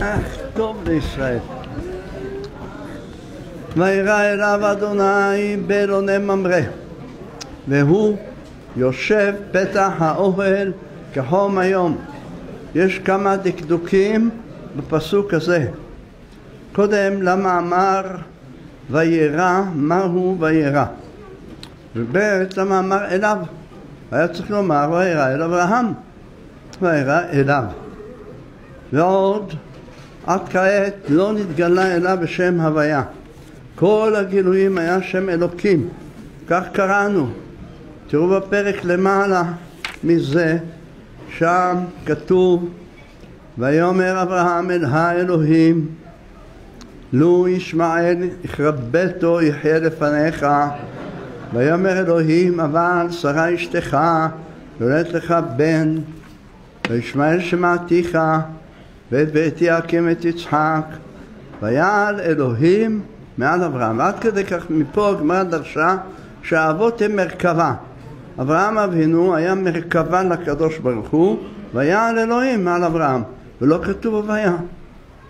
אך טוב לישראל. וירא אליו אדוני באלוני ממרא, והוא יושב פתח האוהל כחום היום. יש כמה דקדוקים בפסוק הזה. קודם למה אמר וירא, מהו וירא? וב' למה אמר אליו? היה צריך לומר וירא אל אברהם, וירא אליו. ועוד עד כעת לא נתגלה אליו בשם הוויה. כל הגילויים היה שם אלוקים, כך קראנו. תראו בפרק למעלה מזה, שם כתוב ויאמר אברהם אל האלוהים לו ישמעאל יכרבתו יחיה לפניך ויאמר אלוהים אבל שרה אשתך יולדת לך בן וישמעאל שמעתיך ואת ביתי אקים את יצחק ויעל אלוהים מעל אברהם. ועד כדי כך מפה הגמרא דרשה שהאבות הם מרכבה. אברהם אבינו היה מרכבה לקדוש ברוך הוא ויעל אלוהים מעל אברהם ולא כתוב הוויה.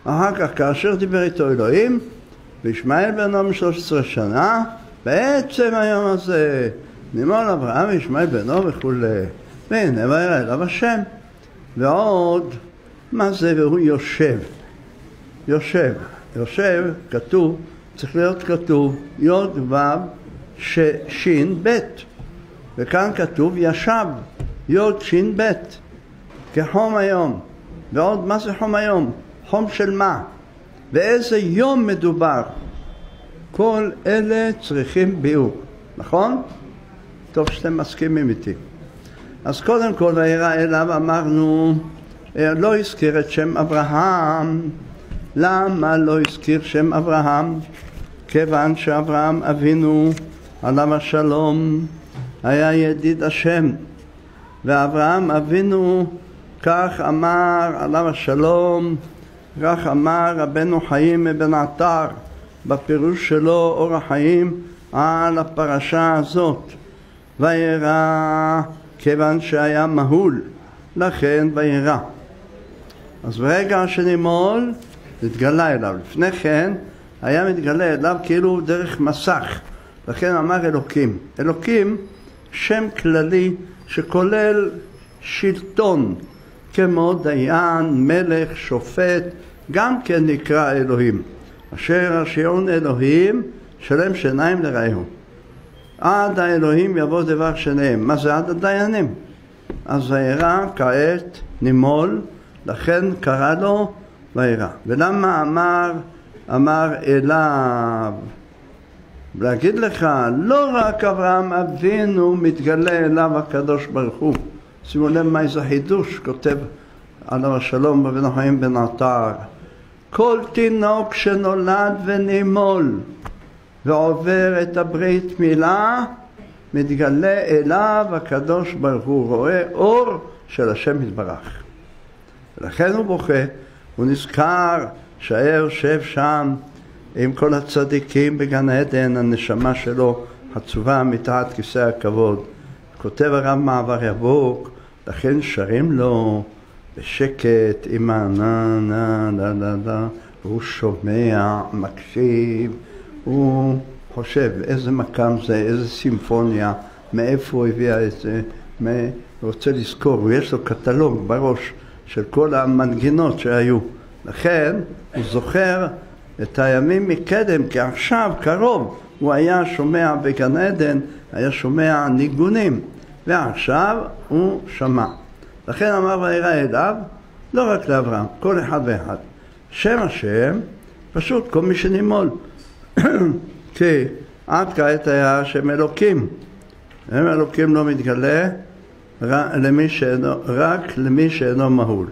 אחר כך כאשר דיבר איתו אלוהים וישמעאל בנו משלוש עשרה שנה בעצם היום הזה נימול אברהם וישמעאל בנו וכולי והנה וירא אליו השם. ועוד מה זה והוא יושב יושב יושב כתוב צריך להיות כתוב י' ו' ש' ב' וכאן כתוב ישב י' ש' ב' כחום היום ועוד מה זה חום היום? חום של מה? ואיזה יום מדובר? כל אלה צריכים ביאור, נכון? טוב שאתם מסכימים איתי. אז קודם כל וירא אליו אמרנו לא הזכיר את שם אברהם. למה לא הזכיר שם אברהם? כיוון שאברהם אבינו עליו השלום היה ידיד השם. ואברהם אבינו כך אמר עליו השלום כך אמר רבנו חיים אבן עטר בפירוש שלו אור החיים על הפרשה הזאת. וירא כיוון שהיה מהול לכן וירא אז ברגע שנימול התגלה אליו לפני כן היה מתגלה אליו כאילו דרך מסך לכן אמר אלוקים אלוקים שם כללי שכולל שלטון כמו דיין, מלך, שופט, גם כן נקרא אלוהים. אשר השעון אלוהים שלם שיניים לרעהו. עד האלוהים יבוא דבר שניהם. מה זה עד הדיינים? אז וירא כעת נימול, לכן קרא לו וירא. ולמה אמר, אמר אליו? להגיד לך, לא רק אברהם אבינו מתגלה אליו הקדוש ברוך הוא. שימו לב מה איזה חידוש כותב עליו השלום רבי נחיים בן עטר. כל תינוק שנולד ונימול ועובר את הברית מילה מתגלה אליו הקדוש ברוך הוא רואה אור של השם יתברך. ולכן הוא בוכה, הוא נזכר שהיה יושב שם עם כל הצדיקים בגן עדן, הנשמה שלו עצובה מתחת כיסא הכבוד. כותב הרב מעבר יבוק, לכן שרים לו בשקט עם הנה נה נה נה נה, והוא שומע, מקשיב, הוא חושב איזה מקם זה, איזה סימפוניה, מאיפה הוא הביא את זה, הוא רוצה לזכור, ויש לו קטלוג בראש של כל המנגינות שהיו. לכן הוא זוכר את הימים מקדם, כי עכשיו, קרוב, הוא היה שומע בגן עדן, היה שומע ניגונים, ועכשיו הוא שמע. לכן אמר וירא אליו, לא רק לאברהם, כל אחד ואחד. שם השם, פשוט כל מי שנימול. כי עד כעת היה שם אלוקים. שם אלוקים לא מתגלה למי שאינו, רק למי שאינו מהול.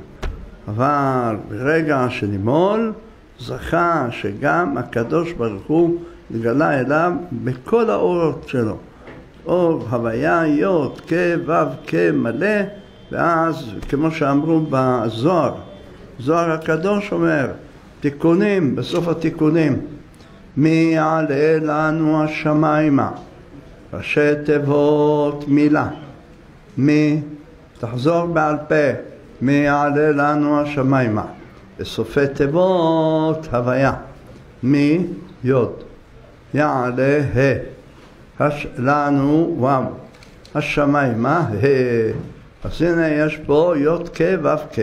אבל ברגע שנימול, זכה שגם הקדוש ברוך הוא התגלה אליו בכל האורות שלו. אור הוויה י' כ' ו' כ' מלא ואז כמו שאמרו בזוהר, זוהר הקדוש אומר תיקונים, בסוף התיקונים מי יעלה לנו השמיימה ראשי תיבות מילה מי, תחזור בעל פה מי יעלה לנו השמיימה בסופי תיבות הוויה. מי? יוד. יעלה ה. הש... לנו וו. השמיימה ה. אז הנה יש פה יוד ק וו ק.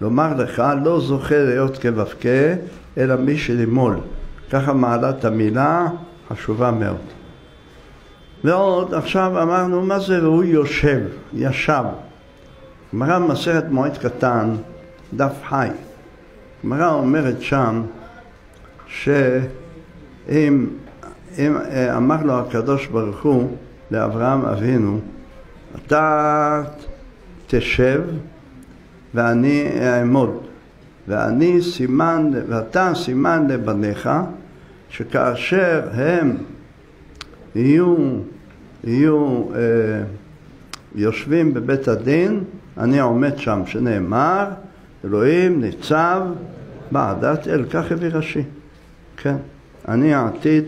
לומר לך לא זוכה להיות כו' כ, אלא מי שלימול. ככה מעלת המילה חשובה מאוד. ועוד, עכשיו אמרנו, מה זה והוא יושב, ישב. גמרא במסכת מועד קטן, דף חי. גמרא אומרת שם שאם אם, אה, אמר לו הקדוש ברוך הוא לאברהם אבינו, אתה תשב ואני אעמוד, ואני סימן, ואתה סימן לבניך, שכאשר הם יהיו, יהיו אה, יושבים בבית הדין, אני עומד שם, שנאמר, אלוהים ניצב בעדת אל, כך הביא רש"י, כן, אני העתיד,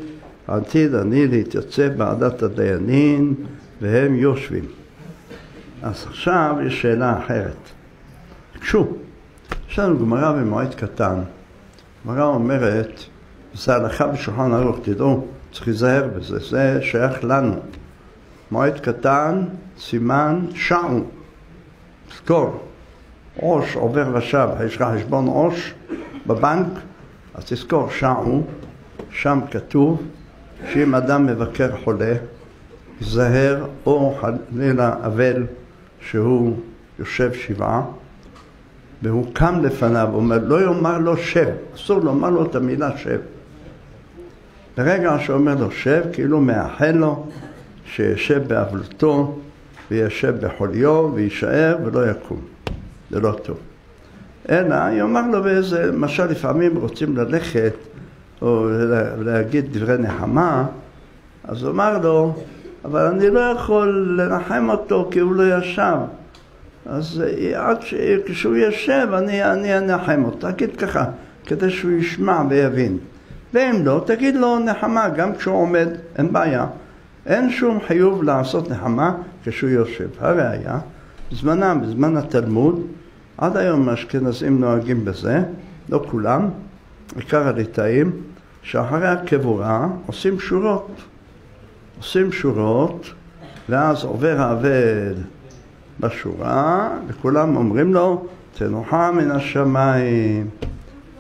העתיד אני להתייצב בעדת הדיינים, והם יושבים. אז עכשיו יש שאלה אחרת. ביקשו. יש לנו גמרא במועד קטן. גמרא אומרת, זה הלכה בשולחן ערוך, תדעו, צריך להיזהר בזה, זה שייך לנו. מועד קטן, סימן שעו. תזכור, עוש עובר ושב, יש לך חשבון עוש בבנק, אז תזכור, שעו, שם כתוב שאם אדם מבקר חולה, ייזהר או חלילה אבל שהוא יושב שבעה והוא קם לפניו, אומר, לא יאמר לו שב, אסור לומר לו את המילה שב. ברגע שאומר לו שב, כאילו מאחל לו שישב באבלותו וישב בחוליו ויישאר ולא יקום. זה לא טוב. אלא יאמר לו באיזה, למשל לפעמים רוצים ללכת או להגיד דברי נחמה, אז אומר לו, אבל אני לא יכול לנחם אותו כי הוא לא ישב. אז עד ש... כשהוא יושב אני, אני אנחם אותו, תגיד ככה, כדי שהוא ישמע ויבין. ואם לא, תגיד לו נחמה גם כשהוא עומד, אין בעיה. אין שום חיוב לעשות נחמה כשהוא יושב. הראיה, בזמנם, בזמן התלמוד, עד היום האשכנזים נוהגים בזה, לא כולם, עיקר הליטאים, שאחרי הקבורה עושים שורות. עושים שורות, ואז עובר האבל בשורה, וכולם אומרים לו, תנוחה מן השמיים.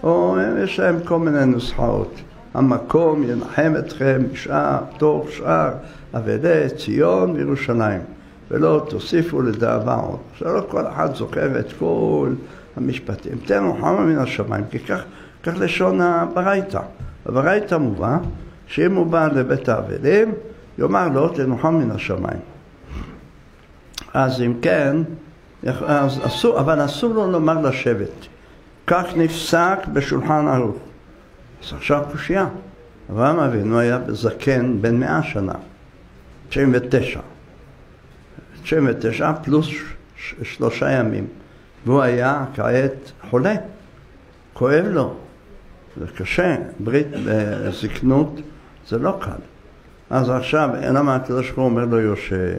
או יש להם כל מיני נוסחאות. המקום ינחם אתכם בשאר, תוך שאר אבלי ציון וירושלים, ולא תוסיפו לדאבה עוד. עכשיו לא כל אחד זוכר את כל המשפטים. תנוחמה מן השמיים, כי כך, כך לשון הברייתא. הברייתא מובא שאם הוא בא לבית האבלים, יאמר לו תנוחם מן השמיים. אז אם כן, אז אסור, אבל אסור לו לומר לשבת. כך נפסק בשולחן ערוך. אז עכשיו קושייה. אברהם אבינו היה זקן בן מאה שנה, 99. 99 פלוס שלושה ימים. והוא היה כעת חולה, כואב לו, זה קשה, ברית בזקנות זה לא קל. אז עכשיו, למה הקדוש ברוך הוא אומר לו יושב?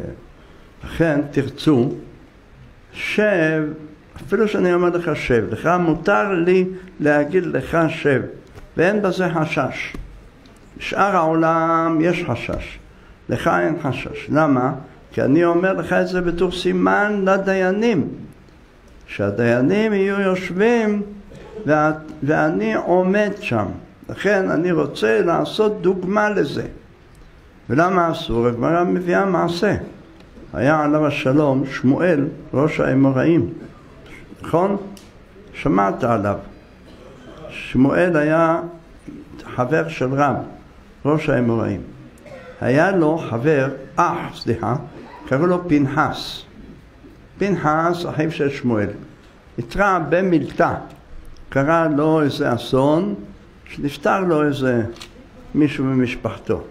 לכן תרצו, שב, אפילו שאני אומר לך שב, לך מותר לי להגיד לך שב, ואין בזה חשש. בשאר העולם יש חשש, לך אין חשש. למה? כי אני אומר לך את זה בתור סימן לדיינים, שהדיינים יהיו יושבים ואני עומד שם. לכן אני רוצה לעשות דוגמה לזה. ולמה אסור? הגמרא מביאה מעשה. היה עליו השלום שמואל, ראש האמוראים, נכון? שמעת עליו. שמואל היה חבר של רב, ראש האמוראים. היה לו חבר, אח, סליחה, קראו לו פנחס. פנחס, אחיו של שמואל. התרע במילתא. קרה לו איזה אסון, שנפטר לו איזה מישהו ממשפחתו.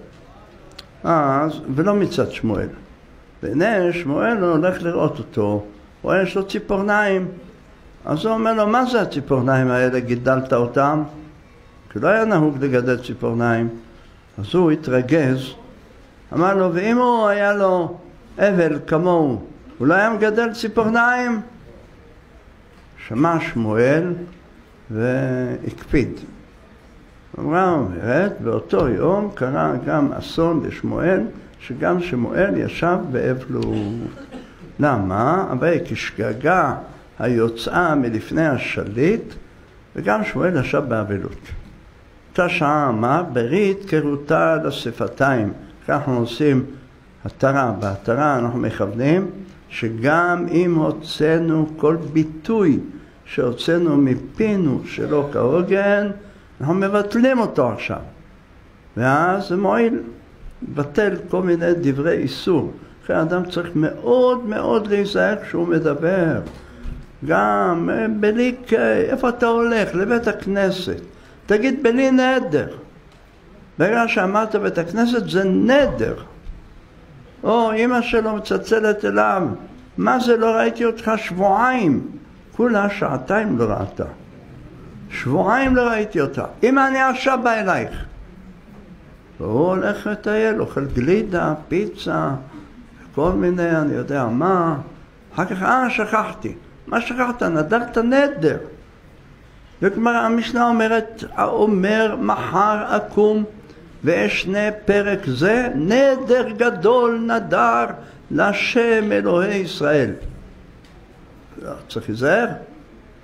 אז, ולא מצד שמואל. והנה שמואל הולך לראות אותו, רואה יש לו ציפורניים. אז הוא אומר לו, מה זה הציפורניים האלה, גידלת אותם? כי לא היה נהוג לגדל ציפורניים. אז הוא התרגז, אמר לו, ואם הוא היה לו אבל כמוהו, הוא לא היה מגדל ציפורניים? שמע שמואל, והקפיד. אמרה אומרת, באותו יום קרה גם אסון לשמואל, שגם שמואל ישב באבלות. למה? אבל כשגגה היוצאה מלפני השליט, וגם שמואל ישב באבלות. אותה שעה אמר, ברית כרותה לשפתיים. כך אנחנו עושים התרה. בהתרה אנחנו מכוונים שגם אם הוצאנו כל ביטוי שהוצאנו מפינו שלא כהוגן, אנחנו מבטלים אותו עכשיו. ואז זה מועיל לבטל כל מיני דברי איסור. לכן אדם צריך מאוד מאוד להיזהר כשהוא מדבר. גם אה, בלי, איפה אתה הולך? לבית הכנסת. תגיד בלי נדר. ברגע שאמרת בית הכנסת זה נדר. או אמא שלו מצלצלת אליו, מה זה לא ראיתי אותך שבועיים? כולה שעתיים לא ראתה. שבועיים לא ראיתי אותה. אמא אני עכשיו בא אלייך. והוא הולך לטייל, אוכל גלידה, פיצה, כל מיני, אני יודע מה. אחר כך, אה, שכחתי. מה שכחת? נדרת נדר. וכלומר המשנה אומרת, האומר מחר אקום ואשנה פרק זה, נדר גדול נדר להשם אלוהי ישראל. לא, צריך להיזהר,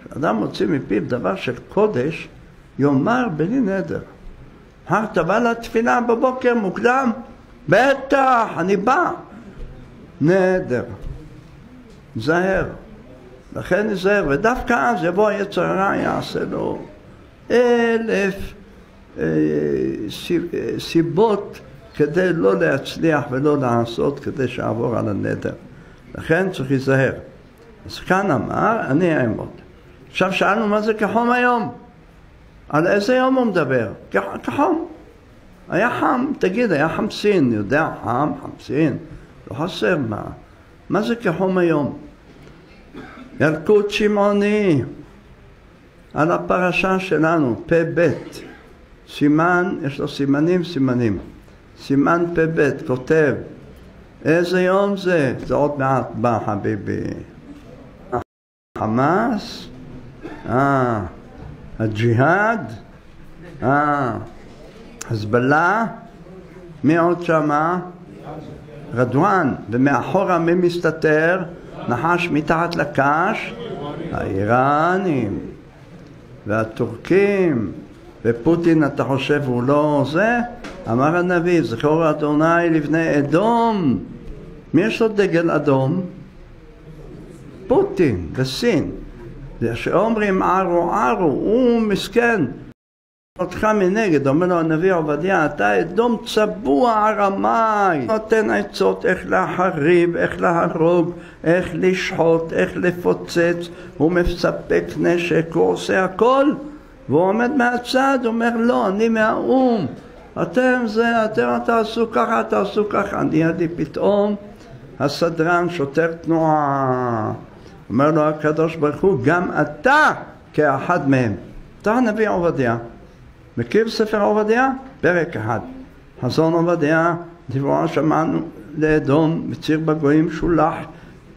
כשאדם מוציא מפיו דבר של קודש, יאמר בלי נדר. אמרת בא לתפילה בבוקר מוקדם? בטח, אני בא. נדר. זהר. לכן נזהר, ודווקא אז יבוא היצר הרע, יעשה לו אלף אה, סיבות כדי לא להצליח ולא לעשות, כדי שיעבור על הנדר. לכן צריך להיזהר. אז כאן אמר, אני אעמוד. עכשיו שאלנו מה זה כחום היום? על איזה יום הוא מדבר? כחום. היה חם, תגיד, היה חמסין, יודע, חם, חמסין, לא חסר מה. מה זה כחום היום? ילקוט שמעוני על הפרשה שלנו, פ"ב, סימן, יש לו סימנים, סימנים. סימן פ"ב כותב, איזה יום זה? זה עוד מעט בא חביבי. חמאס? אה, הג'יהאד? אה, חזבאללה? מי עוד שמה? רדואן, ומאחורה מי מסתתר? נחש מתחת לקש? האיראנים והטורקים ופוטין אתה חושב הוא לא זה? אמר הנביא זכור אדוני לבני אדום מי יש לו דגל אדום? פוטין בסין שאומרים ערו ערו הוא מסכן אותך מנגד, אומר לו הנביא עובדיה, אתה אדום צבוע רמאי, נותן עצות איך להחריב, איך להרוג, איך לשחוט, איך לפוצץ, הוא מספק נשק, הוא עושה הכל, והוא עומד מהצד, אומר לא, אני מהאו"ם, אתם זה, אתם תעשו ככה, תעשו ככה, אני ידי פתאום, הסדרן שוטר תנועה, אומר לו הקדוש ברוך הוא, גם אתה כאחד מהם, אתה הנביא עובדיה מכיר ספר עובדיה? פרק אחד. חזון עובדיה, דברה שמענו לאדום, בציר בגויים שולח,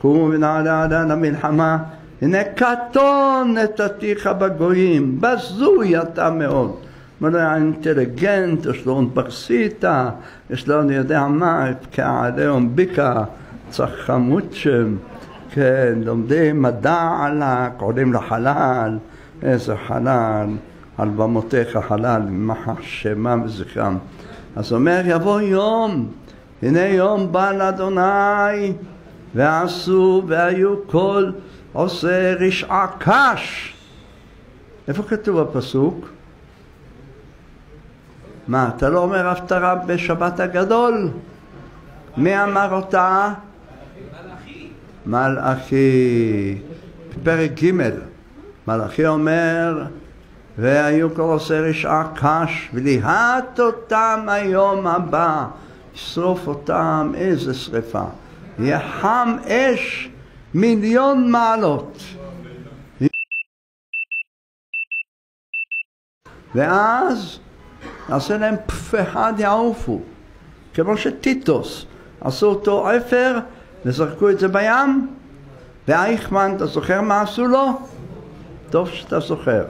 קומו ונעלה עדה למלחמה, הנה קטון נתתיך בגויים, בזוי אתה מאוד. אומר לו, אינטליגנט, יש לו אוניברסיטה, יש לו אני יודע מה, כעליהום ביקה, צחמוצ'ם, כן, לומדים מדע עלק, עולים לחלל, איזה חלל. על במותיך חלל, מחש שמם וזכרם. אז אומר יבוא יום, הנה יום בא לאדוני, ועשו והיו כל עושה רשעה קש. איפה כתוב הפסוק? מה, אתה לא אומר הפטרה בשבת הגדול? מי אמר אותה? מלאכי. מלאכי. פרק ג' מלאכי אומר והיו כל עושה רשעה קש, וליהט אותם היום הבא, ישרוף אותם, איזה שרפה. יהיה חם אש מיליון מעלות. ואז נעשה להם פף אחד יעופו, כמו שטיטוס עשו אותו עפר וזרקו את זה בים, ואייכמן, אתה זוכר מה עשו לו? טוב שאתה זוכר.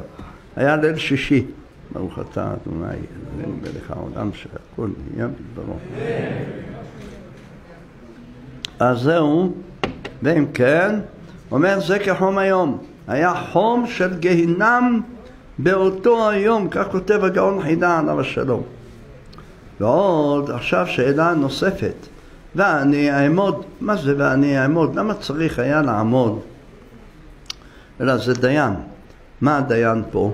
היה ליל שישי. ברוך אתה אדוני אלוהינו מלך העולם שהכל נהיה בדברו. אז זהו, ואם כן, אומר זה כחום היום. היה חום של גיהינם באותו היום, כך כותב הגאון חידה עליו השלום. ועוד עכשיו שאלה נוספת, ואני אעמוד, מה זה ואני אעמוד? למה צריך היה לעמוד? אלא זה דיין. מה הדיין פה?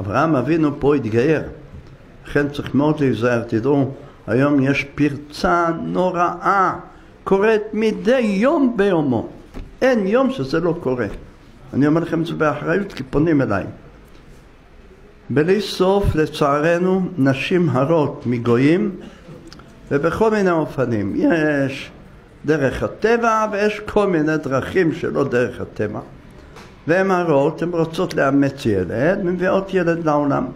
אברהם אבינו פה התגייר. לכן צריך מאוד להיזהר. תדעו, היום יש פרצה נוראה, קורית מדי יום ביומו. אין יום שזה לא קורה. אני אומר לכם את זה באחריות כי פונים אליי. בלי סוף לצערנו נשים הרות מגויים ובכל מיני אופנים. יש דרך הטבע ויש כל מיני דרכים שלא דרך הטבע. והן הרות, הן רוצות לאמץ ילד, מביאות ילד לעולם.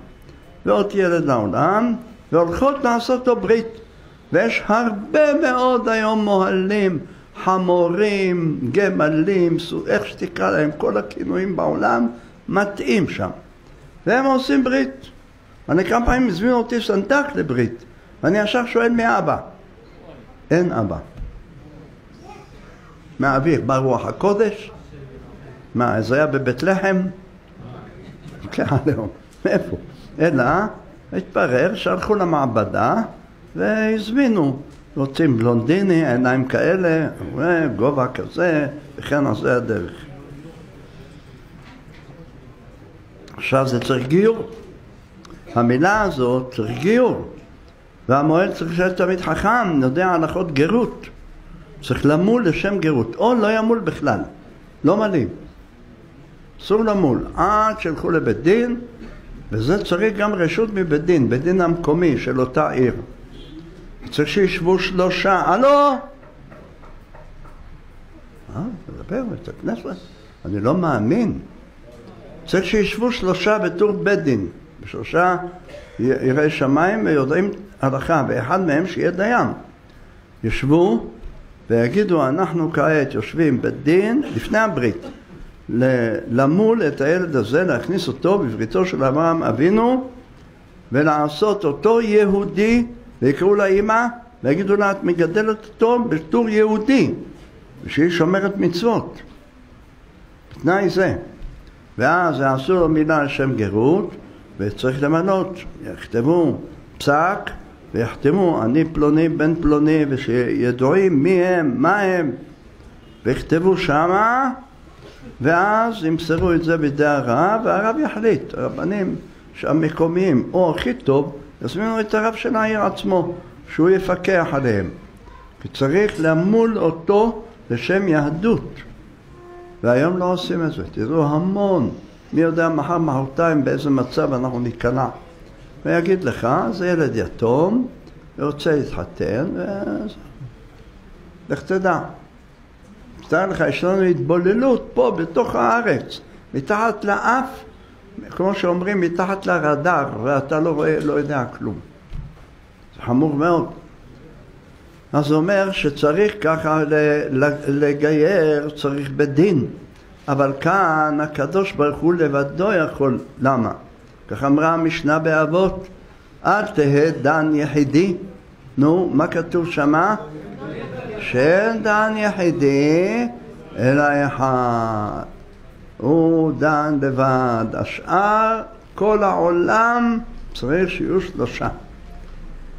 ועוד ילד לעולם, והולכות לעשות לו ברית. ויש הרבה מאוד היום מוהלים, חמורים, גמלים, איך שתקרא להם, כל הכינויים בעולם מתאים שם. והם עושים ברית. אני כמה פעמים הזמינו אותי סנדק לברית, ואני ישר שואל מי אבא? אין אבא. מהאוויר בא רוח הקודש? מה, זה היה בבית לחם? כן, מאיפה? אלא התברר שהלכו למעבדה והזמינו, רוצים בלונדיני, עיניים כאלה, גובה כזה, וכן על זה הדרך. עכשיו זה צריך גיור. המילה הזאת צריך גיור. והמועד צריך להיות תמיד חכם, יודע הלכות גרות. צריך למול לשם גרות, או לא ימול בכלל, לא מלאים. אסור למול, עד שילכו לבית דין, וזה צריך גם רשות מבית דין, בית דין המקומי של אותה עיר. צריך שישבו שלושה, הלו? אה, מדבר בית הכנסת? אני לא מאמין. צריך שישבו שלושה בתור בית דין, שלושה יראי שמיים ויודעים הלכה, ואחד מהם שיהיה דיין. ישבו ויגידו, אנחנו כעת יושבים בית דין לפני הברית, למול את הילד הזה, להכניס אותו בבריתו של אברהם אבינו ולעשות אותו יהודי, ויקראו לאימא ויגידו לה, את מגדלת אותו בתור יהודי, ושהיא שומרת מצוות. בתנאי זה. ואז יעשו לו מילה שם גרות, וצריך למנות, יכתבו פסק ויחתמו אני פלוני בן פלוני ושידועים מי הם, מה הם ויכתבו שמה ואז ימסרו את זה בידי הרב והרב יחליט, הרבנים המקומיים או הכי טוב יזמינו את הרב של העיר עצמו שהוא יפקח עליהם כי צריך למול אותו לשם יהדות והיום לא עושים את זה. תראו המון, מי יודע מחר, מחרתיים באיזה מצב אנחנו ניקלע. ויגיד לך, זה ילד יתום, ורוצה להתחתן, ולך תדע. תאר לך, יש לנו התבוללות פה בתוך הארץ, מתחת לאף, כמו שאומרים, מתחת לרדאר, ואתה לא רואה, לא יודע כלום. זה חמור מאוד. אז זה אומר שצריך ככה לגייר, צריך בדין. אבל כאן הקדוש ברוך הוא לבדו יכול. למה? כך אמרה המשנה באבות, אל תהא דן יחידי. נו, מה כתוב שמה? שאין דן יחידי אלא אחד. הוא דן לבד. השאר, כל העולם צריך שיהיו שלושה.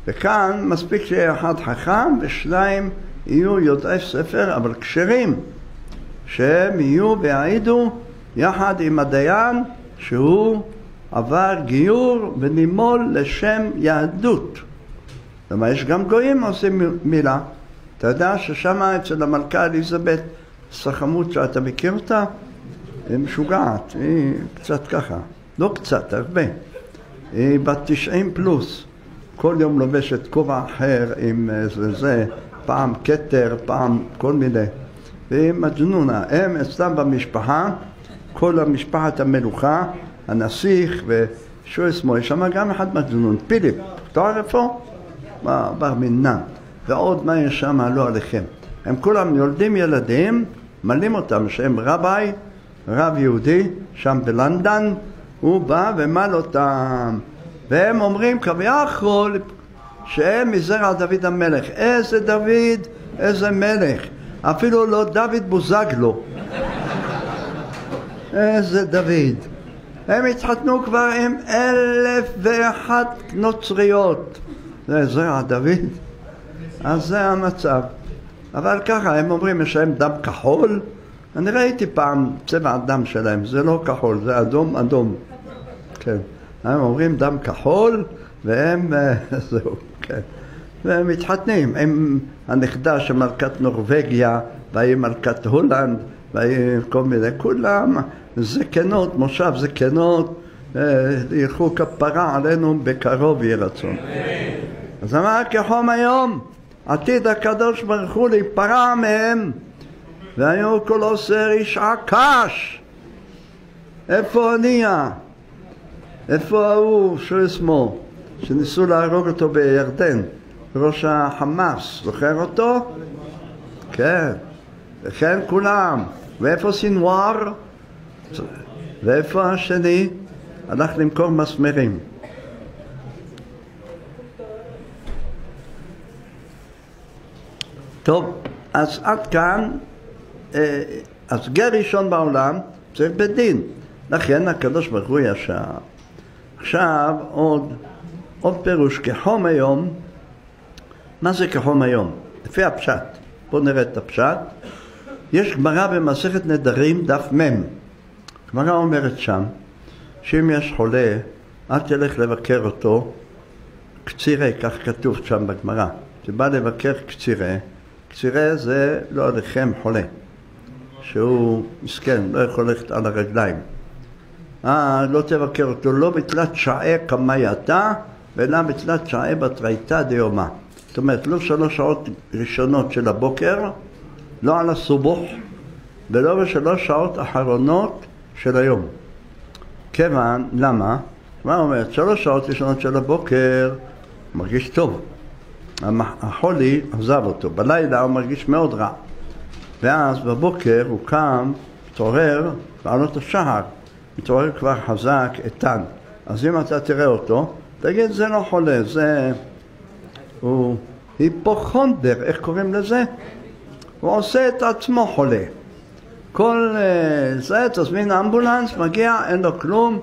וכאן מספיק שיהיה אחד חכם ושניים יהיו יודעי ספר אבל כשרים שהם יהיו ויעידו יחד עם הדיין שהוא עבר גיור ונימול לשם יהדות. כלומר יש גם גויים עושים מילה. אתה יודע ששם אצל המלכה אליזבת סחמות שאתה מכיר אותה? היא משוגעת, היא קצת ככה, לא קצת, הרבה. היא בת 90 פלוס. כל יום לובשת כובע אחר עם איזה זה, פעם כתר, פעם כל מיני. והיא מג'נונה. הם אצלם במשפחה, כל המשפחת המלוכה, הנסיך ושועס מוי, שם גם אחד מג'נון, פיליפ, אתה רואה איפה? בר מינן. ועוד מה יש שם, לא עליכם. הם כולם יולדים ילדים, מלאים אותם שהם רביי, רב יהודי, שם בלנדן, הוא בא ומל אותם. והם אומרים כביכול שהם מזרע דוד המלך. איזה דוד, איזה מלך. אפילו לא דוד בוזגלו. איזה דוד. הם התחתנו כבר עם אלף ואחת נוצריות. זה זרע דוד. אז זה המצב. אבל ככה, הם אומרים, יש להם דם כחול. אני ראיתי פעם צבע הדם שלהם, זה לא כחול, זה אדום אדום. כן. הם אומרים דם כחול, והם, אה, זהו, כן. והם מתחתנים עם הנכדה של מלכת נורבגיה, והיא מלכת הולנד, והיא כל מיני, כולם זקנות, מושב זקנות, אה, ילכו כפרה עלינו בקרוב יהי רצון. אז אמר כחום היום, עתיד הקדוש ברוך הוא להיפרע מהם, והיו כל עושר איש עקש. איפה הנייה? איפה ההוא שמו, שניסו להרוג אותו בירדן, ראש החמאס, זוכר אותו? כן, וכן כולם. ואיפה סינואר? ואיפה השני? הלך למכור מסמרים. טוב, אז עד כאן, אה, אז גר ראשון בעולם צריך בית דין. לכן הקדוש ברוך הוא ישר. עכשיו עוד, עוד פירוש, כחום היום, מה זה כחום היום? לפי הפשט. בואו נראה את הפשט. יש גמרא במסכת נדרים, דף מ'. גמרא אומרת שם, שאם יש חולה, אל תלך לבקר אותו קצירה, כך כתוב שם בגמרא. שבא לבקר קצירה, קצירה זה לא עליכם חולה, שהוא מסכן, לא יכול ללכת על הרגליים. אה, לא תבקר אותו לא בתלת שעה קמייתה, ולא בתלת שעה בתרייתא דיומא. זאת אומרת, לא שלוש שעות ראשונות של הבוקר, לא על הסובוך, ולא בשלוש שעות אחרונות של היום. כיוון, למה? מה אומרת? שלוש שעות ראשונות של הבוקר, מרגיש טוב. החולי עזב אותו, בלילה הוא מרגיש מאוד רע. ואז בבוקר הוא קם, מתעורר, בעלות השחר. מתעורר כבר חזק, איתן. אז אם אתה תראה אותו, תגיד, זה לא חולה, זה... הוא היפוכונדר, איך קוראים לזה? הוא עושה את עצמו חולה. כל uh, זה, תזמין אמבולנס, מגיע, אין לו כלום,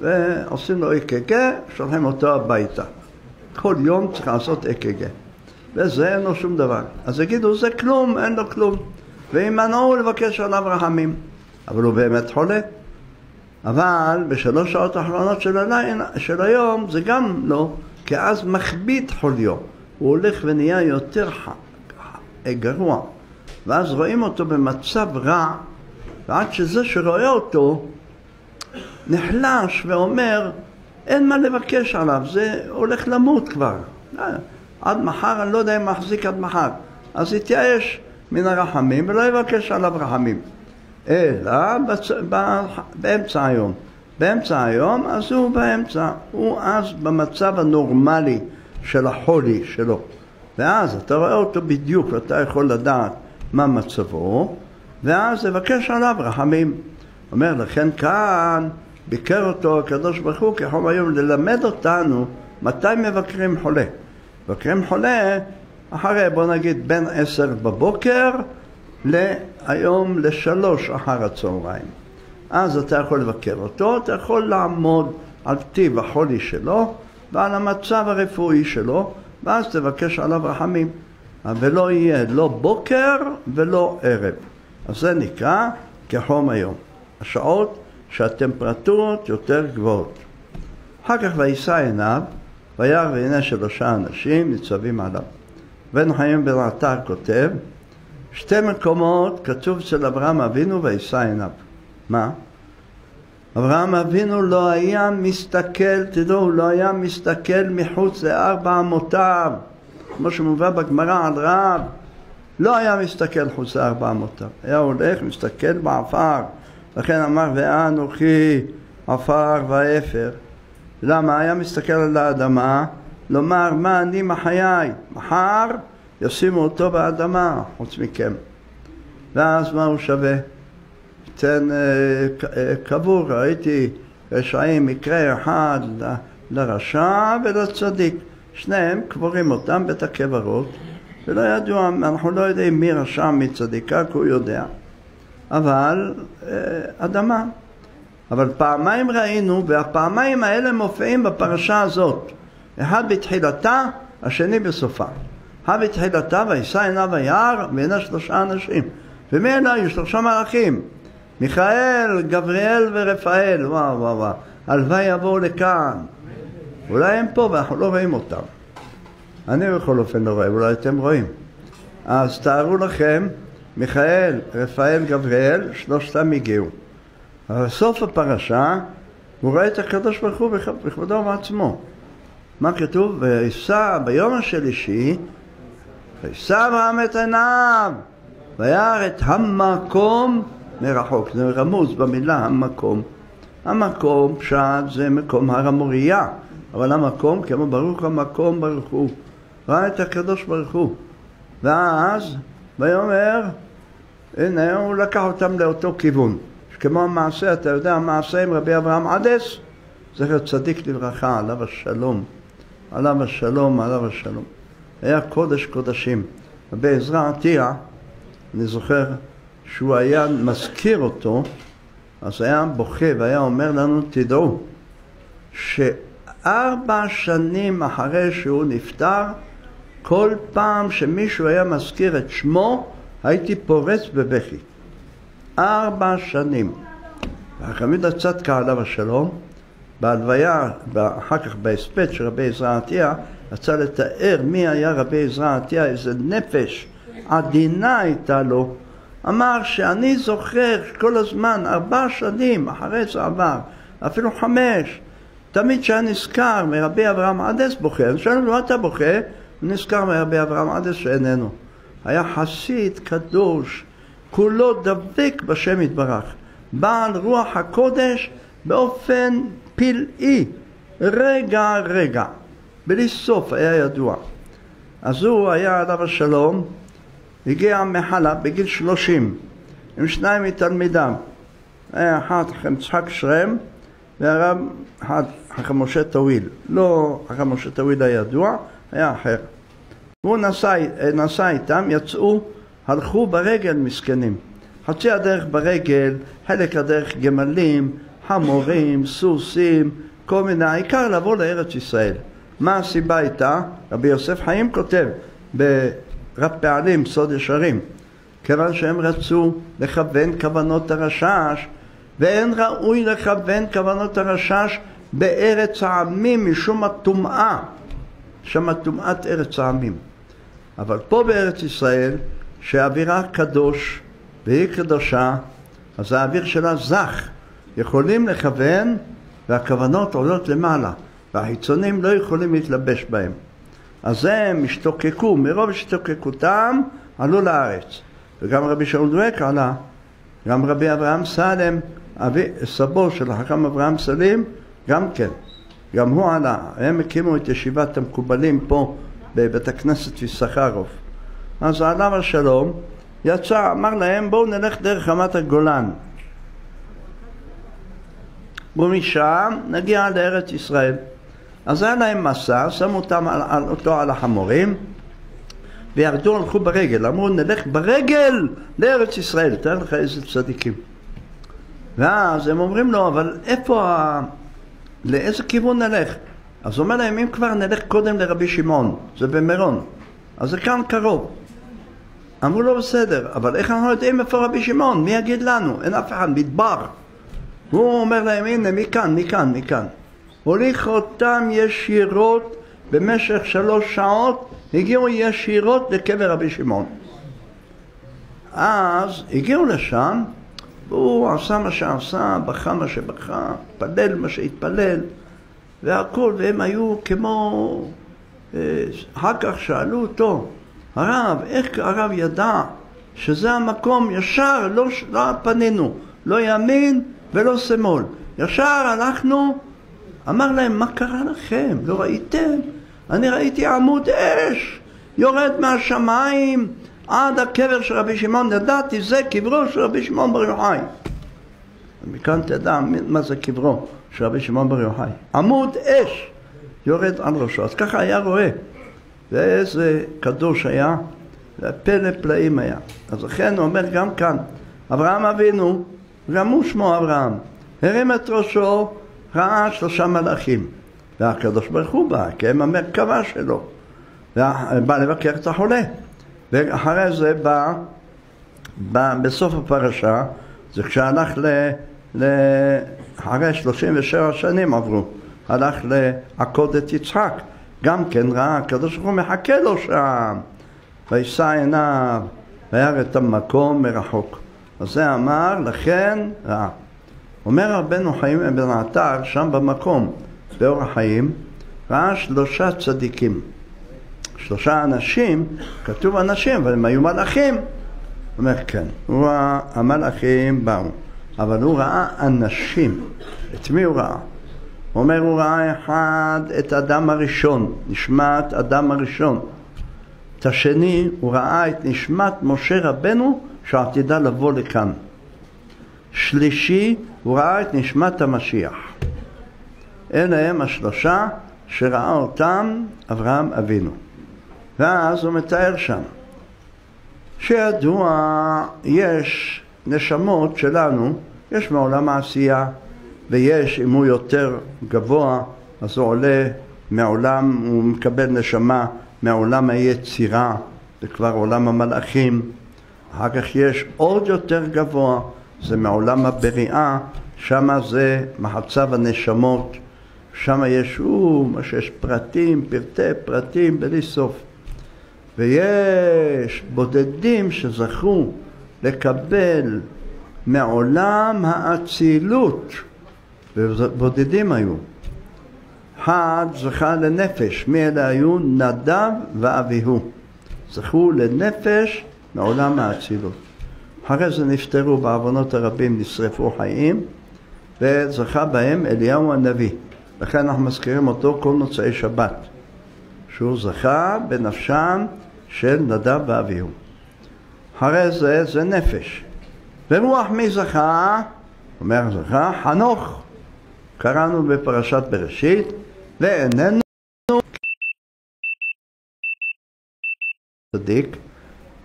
ועושים לו אק"ג, שולחים אותו הביתה. כל יום צריך לעשות אק"ג. וזה אין לו שום דבר. אז יגידו, זה כלום, אין לו כלום. וימנעו לבקש עליו רחמים. אבל הוא באמת חולה. אבל בשלוש שעות האחרונות של, הלילה, של היום זה גם לא, כי אז מכביד חוליו, הוא הולך ונהיה יותר ח... גרוע, ואז רואים אותו במצב רע, ועד שזה שרואה אותו נחלש ואומר אין מה לבקש עליו, זה הולך למות כבר. עד מחר, אני לא יודע אם מחזיק עד מחר. אז יתייאש מן הרחמים ולא יבקש עליו רחמים. אלא בצ... באמצע היום. באמצע היום, אז הוא באמצע, הוא אז במצב הנורמלי של החולי שלו. ואז אתה רואה אותו בדיוק, ואתה יכול לדעת מה מצבו, ואז לבקש עליו רחמים. אומר, לכן כאן ביקר אותו הקדוש ברוך הוא כחום היום ללמד אותנו מתי מבקרים חולה. מבקרים חולה אחרי, בוא נגיד, בין עשר בבוקר להיום לשלוש אחר הצהריים. אז אתה יכול לבקר אותו, אתה יכול לעמוד על טיב החולי שלו ועל המצב הרפואי שלו, ואז תבקש עליו רחמים. ולא יהיה לא בוקר ולא ערב. אז זה נקרא כחום היום. השעות שהטמפרטורות יותר גבוהות. אחר כך וישא עיניו, וירא והנה שלושה אנשים ניצבים עליו. בן חיים בן עטר כותב שתי מקומות כתוב אצל אברהם אבינו וישא עיניו. מה? אברהם אבינו לא היה מסתכל, תדעו, הוא לא היה מסתכל מחוץ לארבע אמותיו, כמו שמובא בגמרא על רב, לא היה מסתכל חוץ לארבע אמותיו, היה הולך, מסתכל בעפר, לכן אמר ואנוכי עפר ואפר. למה? היה מסתכל על האדמה, לומר מה אני מחיי, מחר ישימו אותו באדמה, חוץ מכם. ואז מה הוא שווה? תן אה, אה, קבור, ראיתי רשעים מקרה אחד לרשע ולצדיק. שניהם קבורים אותם בית הקברות, ולא ידוע, אנחנו לא יודעים מי רשע מי צדיקה, כי הוא יודע. אבל אה, אדמה. אבל פעמיים ראינו, והפעמיים האלה מופיעים בפרשה הזאת. אחד בתחילתה, השני בסופה. אחד בתחילתה, וישא עיניו היער, והנה שלושה אנשים. ומי אלה היו? שלושה מלאכים. מיכאל, גבריאל ורפאל. וואו וואו וואו. הלוואי יבואו לכאן. אולי הם פה ואנחנו לא רואים אותם. אני בכל אופן לא רואה, אולי אתם רואים. אז תארו לכם, מיכאל, רפאל, גבריאל, שלושתם הגיעו. אבל סוף הפרשה, הוא רואה את הקדוש ברוך הוא בכבודו ובעצמו. מה כתוב? וישא ביום השלישי, וישא אברהם את עיניו, וירא את המקום מרחוק. זה רמוז במילה המקום. המקום, פשט, זה מקום הר המוריה, אבל המקום, כמו ברוך המקום ברוך הוא. ראה את הקדוש ברוך הוא. ואז, ויאמר, הנה הוא לקח אותם לאותו כיוון. כמו המעשה, אתה יודע, המעשה עם רבי אברהם עדס, זכר צדיק לברכה, עליו השלום, עליו השלום, עליו השלום. היה קודש קודשים. רבי עזרא עטיה, אני זוכר שהוא היה מזכיר אותו, אז היה בוכה והיה אומר לנו, תדעו, שארבע שנים אחרי שהוא נפטר, כל פעם שמישהו היה מזכיר את שמו, הייתי פורץ בבכי. ארבע שנים. החמידה צדקה עליו השלום, בהלוויה, אחר כך בהספד של רבי עזרא עטיה, רצה לתאר מי היה רבי עזרא עטיה, איזה נפש עדינה הייתה לו. אמר שאני זוכר כל הזמן, ארבע שנים אחרי זה עבר, אפילו חמש, תמיד כשהיה נזכר מרבי אברהם עדס בוכה, אני שואל לו, אתה בוכה? הוא נזכר מרבי אברהם עדס שאיננו. היה חסיד קדוש, כולו דבק בשם יתברך, בעל רוח הקודש באופן פלאי, רגע רגע, בלי סוף היה ידוע. אז הוא היה עליו השלום, הגיע מחלה בגיל שלושים עם שניים מתלמידיו, היה אחד חכם יצחק שרם והרב אחד חכם משה טוויל, לא חכם משה טוויל הידוע, היה אחר. והוא נסע, נסע איתם, יצאו הלכו ברגל מסכנים. חצי הדרך ברגל, חלק הדרך גמלים, חמורים, סוסים, כל מיני, העיקר לבוא לארץ ישראל. מה הסיבה הייתה? רבי יוסף חיים כותב ברב פעלים, סוד ישרים, כיוון שהם רצו לכוון כוונות הרשש, ואין ראוי לכוון כוונות הרשש בארץ העמים משום הטומאה, שם טומאת ארץ העמים. אבל פה בארץ ישראל שהאווירה קדוש והיא קדושה, אז האוויר שלה זך. יכולים לכוון והכוונות עולות למעלה, והחיצונים לא יכולים להתלבש בהם. אז הם השתוקקו, מרוב השתוקקותם עלו לארץ. וגם רבי שאול דואק עלה, גם רבי אברהם סלם, אבי, סבו של החכם אברהם סלים, גם כן. גם הוא עלה. הם הקימו את ישיבת המקובלים פה בבית הכנסת יששכרוב. אז עליו השלום יצא, אמר להם בואו נלך דרך רמת הגולן ומשם נגיע לארץ ישראל. אז היה להם מסע, שמו אותם על, על, אותו על החמורים וירדו, הלכו ברגל, אמרו נלך ברגל לארץ ישראל, תאר לך איזה צדיקים. ואז הם אומרים לו, אבל איפה, ה... לאיזה כיוון נלך? אז הוא אומר להם, אם כבר נלך קודם לרבי שמעון, זה במירון, אז זה כאן קרוב. אמרו לו בסדר, אבל איך אנחנו יודעים איפה רבי שמעון? מי יגיד לנו? אין אף אחד, מדבר. הוא אומר להם, הנה, מכאן, מכאן, מכאן. הוליך אותם ישירות במשך שלוש שעות, הגיעו ישירות לקבר רבי שמעון. אז הגיעו לשם, והוא עשה מה שעשה, בכה מה שבכה, התפלל מה שהתפלל, והכל, והם היו כמו... אה, אחר כך שאלו אותו, הרב, איך הרב ידע שזה המקום ישר, לא, לא פנינו, לא ימין ולא שמאל. ישר הלכנו, אמר להם, מה קרה לכם? לא ראיתם? אני ראיתי עמוד אש יורד מהשמיים עד הקבר של רבי שמעון, ידעתי, זה קברו של רבי שמעון בר יוחאי. מכאן תדע מה זה קברו של רבי שמעון בר יוחאי. עמוד אש יורד על ראשו. אז ככה היה רואה. ואיזה קדוש היה, ופלא פלאים היה. אז לכן הוא אומר גם כאן, אברהם אבינו, גם הוא שמו אברהם, הרים את ראשו, ראה שלושה מלאכים. והקדוש ברוך הוא בא, כי הם המרכבה שלו. ובא לבקר את החולה. ואחרי זה בא, בא בסוף הפרשה, זה כשהלך ל... ל... אחרי 37 שנים עברו, הלך לעקוד את יצחק. גם כן ראה, הקדוש ברוך הוא מחכה לו שם. וישא עיניו, וירא את המקום מרחוק. אז זה אמר, לכן ראה. אומר רבנו חיים אבן עטר, שם במקום, באור החיים, ראה שלושה צדיקים. שלושה אנשים, כתוב אנשים, אבל הם היו מלאכים. אומר, כן, הוא המלאכים באו, אבל הוא ראה אנשים. את מי הוא ראה? הוא אומר, הוא ראה אחד את אדם הראשון, נשמת אדם הראשון. את השני, הוא ראה את נשמת משה רבנו שעתידה לבוא לכאן. שלישי, הוא ראה את נשמת המשיח. אלה הם השלושה שראה אותם אברהם אבינו. ואז הוא מתאר שם שידוע יש נשמות שלנו, יש מעולם העשייה ויש, אם הוא יותר גבוה, אז הוא עולה מעולם, הוא מקבל נשמה מעולם היצירה, זה כבר עולם המלאכים. אחר כך יש עוד יותר גבוה, זה מעולם הבריאה, שם זה מחצב הנשמות, שם יש, או, מה שיש פרטים, פרטי פרטים בלי סוף. ויש בודדים שזכו לקבל מעולם האצילות, ובודדים היו. אחד זכה לנפש, מי אלה היו? נדב ואביהו. זכו לנפש מעולם האצילות. אחרי זה נפטרו בעוונות הרבים, נשרפו חיים, וזכה בהם אליהו הנביא. לכן אנחנו מזכירים אותו כל מוצאי שבת, שהוא זכה בנפשם של נדב ואביהו. אחרי זה זה נפש. ורוח מי זכה? אומר זכה חנוך. קראנו בפרשת בראשית, ואיננו צדיק,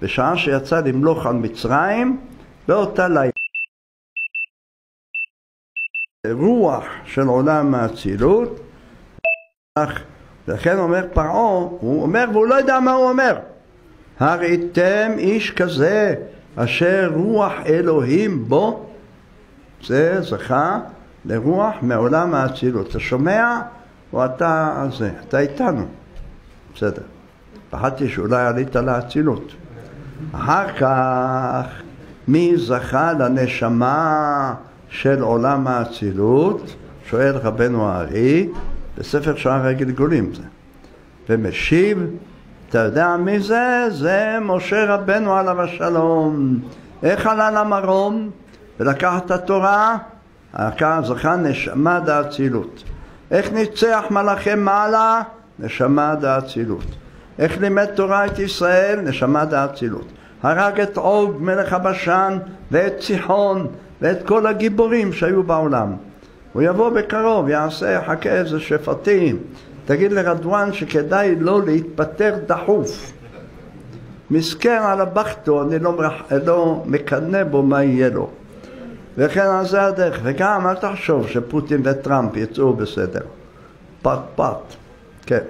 בשעה שיצא למלוך על מצרים, באותה לילה. רוח של עולם האצילות, לכן אומר פרעה, הוא אומר והוא לא יודע מה הוא אומר. הראיתם איש כזה אשר רוח אלוהים בו, זה זכה לרוח מעולם האצילות. אתה שומע? או אתה זה, אתה איתנו. בסדר. פחדתי שאולי עלית לאצילות. אחר כך, מי זכה לנשמה של עולם האצילות? שואל רבנו הארי, בספר שער הגלגולים זה. ומשיב, אתה יודע מי זה? זה משה רבנו עליו השלום. איך עלה למרום ולקח את התורה? זכה נשמה דאצילות. איך ניצח מלאכי מעלה? נשמה דאצילות. איך לימד תורה את ישראל? נשמה דאצילות. הרג את עוג מלך הבשן ואת ציחון ואת כל הגיבורים שהיו בעולם. הוא יבוא בקרוב, יעשה, יחכה איזה שפטים. תגיד לרדואן שכדאי לא להתפטר דחוף. מסכן על הבכתו, אני לא, מרח... לא מקנא בו מה יהיה לו. וכן על זה הדרך. וגם אל תחשוב שפוטין וטראמפ יצאו בסדר. פט פט, כן.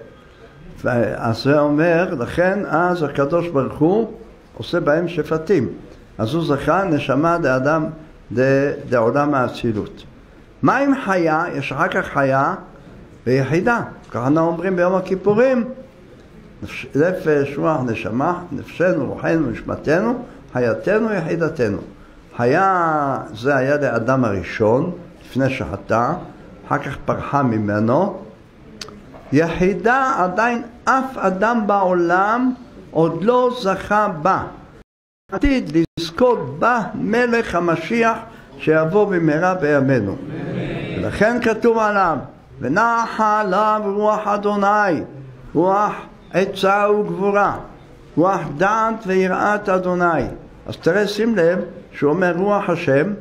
אז זה אומר, לכן אז הקדוש ברוך הוא עושה בהם שפטים. אז הוא זכה נשמה דאדם דעולם האצילות. מה עם חיה? יש אחר כך חיה ויחידה. ככה אומרים ביום הכיפורים. נפש, רוח, נשמה, נפשנו, רוחנו, נשמתנו, חייתנו, יחידתנו. היה, זה היה לאדם הראשון, לפני שחטא, אחר כך פרחה ממנו. יחידה עדיין אף אדם בעולם עוד לא זכה בה. עתיד לזכות בה מלך המשיח שיבוא במהרה בימינו. ולכן כתוב עליו, ונחה עליו רוח אדוני, רוח עצה וגבורה, רוח דעת ויראת אדוני. אז תראה, שים לב, שהוא אומר רוח השם,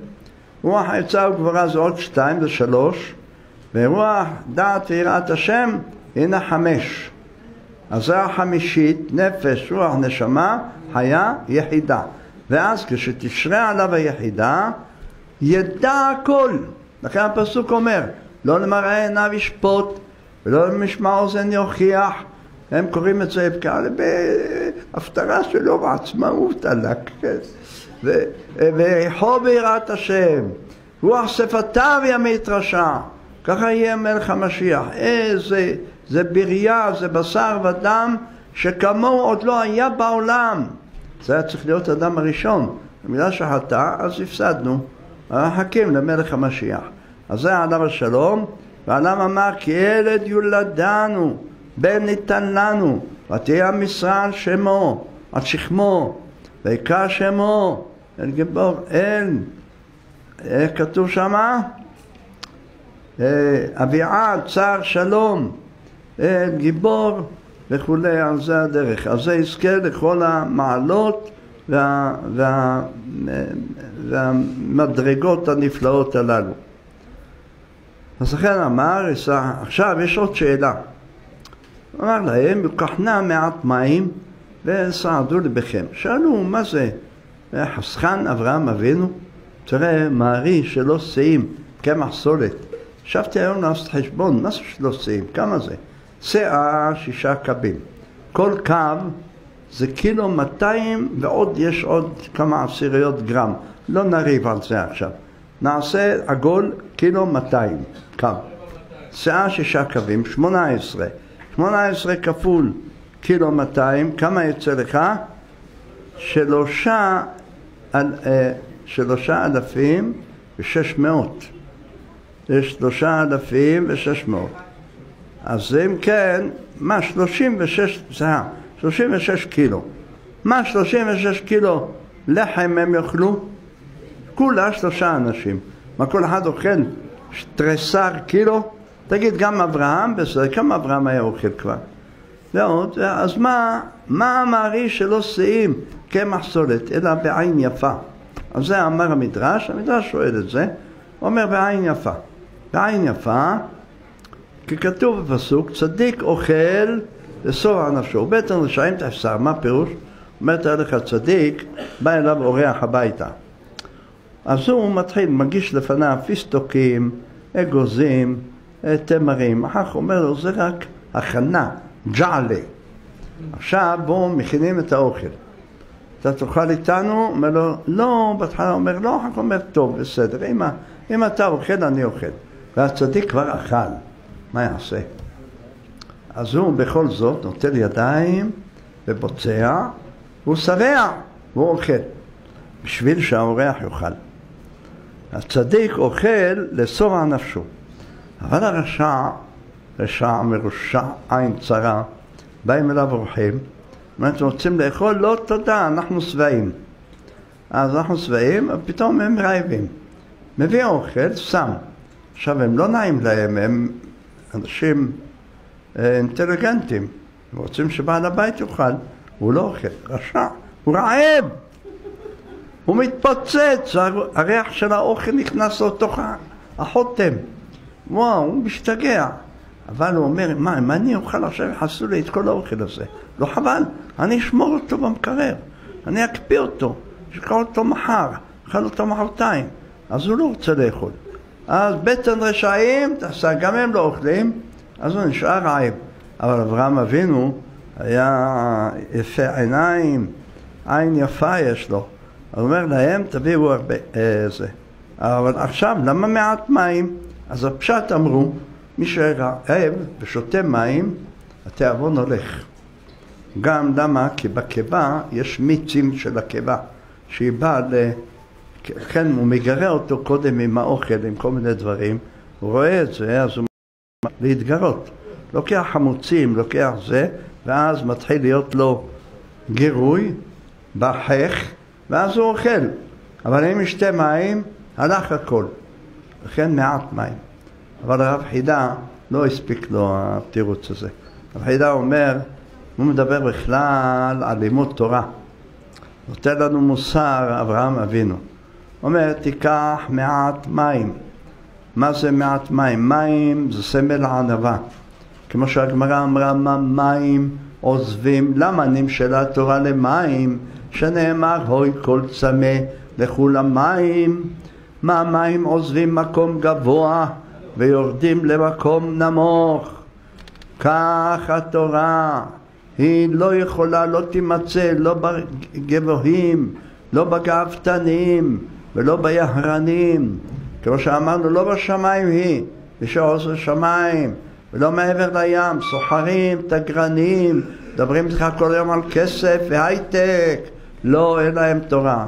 רוח העצה וגבורה זה עוד שתיים, זה שלוש, ורוח דעת ויראת השם הנה חמש. אז זה החמישית, נפש, רוח, נשמה, חיה, יחידה. ואז כשתשרה עליו היחידה, ידע הכל. לכן הפסוק אומר, לא למראה עיניו ישפוט, ולא למשמע אוזן יוכיח. הם קוראים את זה בהפטרה שלו בעצמאות עלק. ויחו ביראת השם, רוח שפתיו ימית רשע. ככה יהיה מלך המשיח. איזה, זה בריה, זה בשר ודם שכמוהו עוד לא היה בעולם. זה היה צריך להיות האדם הראשון. במילה שחטא, אז הפסדנו. מחכים למלך המשיח. אז זה עליו השלום, ועליו אמר כי ילד יולדנו, בן ניתן לנו, ותהיה המשרה על שמו, על שכמו, ויקרא שמו, אל גיבור, אל, איך כתוב שמה? אה, אביעד, צער שלום, אל גיבור וכולי, על זה הדרך. אז זה יזכה לכל המעלות וה, וה, והמדרגות הנפלאות הללו. אז לכן אמר, עכשיו יש עוד שאלה. אמר להם, יוקחנה מעט מים וסעדו לבכם. שאלו, מה זה? חסכן אברהם אבינו? תראה, מערי שלא שאים, קמח סולת. ישבתי היום לעשות חשבון, מה זה שלא שאים? כמה זה? שאה שישה קבים. כל קו זה קילו 200 ועוד יש עוד כמה עשיריות גרם. לא נריב על זה עכשיו. נעשה עגול קילו 200 קו. שאה שישה קווים, 18. 18 כפול קילו 200, כמה יוצא לך? שלושה, אה, שלושה אלפים ושש מאות. יש שלושה אלפים ושש מאות. אז אם כן, מה שלושים ושש, סליחה, שלושים ושש קילו. מה שלושים ושש קילו לחם הם יאכלו? כולה שלושה אנשים. מה כל אחד אוכל? תריסר קילו? תגיד, גם אברהם, בסדר, כמה אברהם היה אוכל כבר? ועוד, אז מה, מה המערי שלא שאים קמח סולת, אלא בעין יפה? אז זה אמר המדרש, המדרש שואל את זה, אומר בעין יפה. בעין יפה, כי כתוב בפסוק, צדיק אוכל לשובע נפשו. בית הרשעים תפסר, מה פירוש? אומרת לך צדיק, בא אליו אורח הביתה. אז הוא מתחיל, מגיש לפניו פיסטוקים, אגוזים, תמרים. אחר כך אומר לו, זה רק הכנה, ג'עלה. עכשיו בואו מכינים את האוכל. אתה תאכל איתנו? אומר לו, לא, בהתחלה אומר לא, אחר כך אומר, טוב, בסדר, אם, אם אתה אוכל, אני אוכל. והצדיק כבר אכל, מה יעשה? אז הוא בכל זאת נוטל ידיים ובוצע, והוא שבע, והוא אוכל, בשביל שהאורח יאכל. הצדיק אוכל לשובע נפשו. אבל הרשע, רשע מרושע, עין צרה, באים אליו אורחים, אומרים, רוצים לאכול? לא תודה, אנחנו שבעים. אז אנחנו שבעים, ופתאום הם רעבים. מביא אוכל, שם. עכשיו, הם לא נעים להם, הם אנשים אה, אינטליגנטים. רוצים שבעל הבית יאכל, הוא לא אוכל, רשע, הוא רעב. הוא מתפוצץ, הריח של האוכל נכנס לתוך החותם. וואו, הוא משתגע. אבל הוא אומר, מה, אם אני אוכל עכשיו, יחסו לי את כל האוכל הזה. לא חבל, אני אשמור אותו במקרר, אני אקפיא אותו, אשקול אותו מחר, אוכל אותו מחרתיים. אז הוא לא רוצה לאכול. אז בטן רשעים, תעשה, גם הם לא אוכלים, אז הוא נשאר רעב. אבל אברהם אבינו היה יפה עיניים, עין יפה יש לו. הוא אומר להם, תביאו הרבה, אה, זה. אבל עכשיו, למה מעט מים? אז הפשט אמרו, מי שרעב ושותה מים, התיאבון הולך. גם למה? כי בקיבה יש מיצים של הקיבה, שהיא באה ל... כן, הוא מגרה אותו קודם עם האוכל, עם כל מיני דברים, הוא רואה את זה, אז הוא להתגרות. לוקח חמוצים, לוקח זה, ואז מתחיל להיות לו גירוי בחך, ואז הוא אוכל. אבל אם ישתה מים, הלך הכל. לכן מעט מים. אבל הרב חידה לא הספיק לו התירוץ הזה. הרב חידה אומר, הוא מדבר בכלל על לימוד תורה. נותן לנו מוסר אברהם אבינו. אומר, תיקח מעט מים מה זה מעט מים? מים זה סמל הענווה. כמו שהגמרא אמרה, מה מים עוזבים? למה נמשלה תורה למים? שנאמר, הוי כל צמא לכו למים. מה מים עוזבים מקום גבוה ויורדים למקום נמוך? כך התורה, היא לא יכולה, לא תימצא, לא בגבוהים, לא בגאוותנים ולא ביהרנים. כמו שאמרנו, לא בשמיים היא, בשעוז השמיים, ולא מעבר לים, סוחרים, תגרנים, מדברים איתך כל היום על כסף והייטק, לא, אין להם תורה.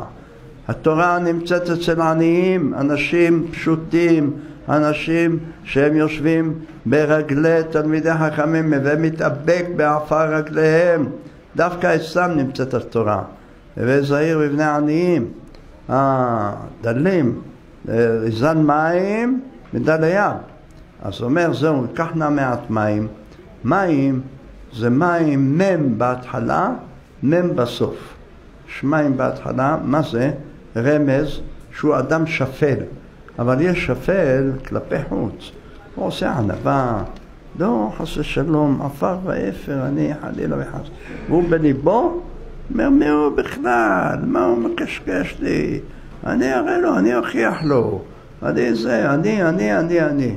התורה נמצאת אצל עניים, אנשים פשוטים, אנשים שהם יושבים ברגלי תלמידי חכמים ומתאבק בעפר רגליהם, דווקא אצלם נמצאת התורה. הווי זהיר בבני עניים, הדלים, זן מים מדל הים. אז אומר, זהו, קח נא מעט מים. מים זה מים מ' בהתחלה, מ' בסוף. שמים בהתחלה, מה זה? רמז שהוא אדם שפל. אבל יש שפל כלפי חוץ. הוא עושה ענווה, לא חס ושלום, עפר ואפר, אני חלילה וחס. והוא בליבו אומר, מי הוא בכלל? מה הוא מקשקש לי? אני אראה לו, אני אוכיח לו. אני זה, אני, אני, אני, אני.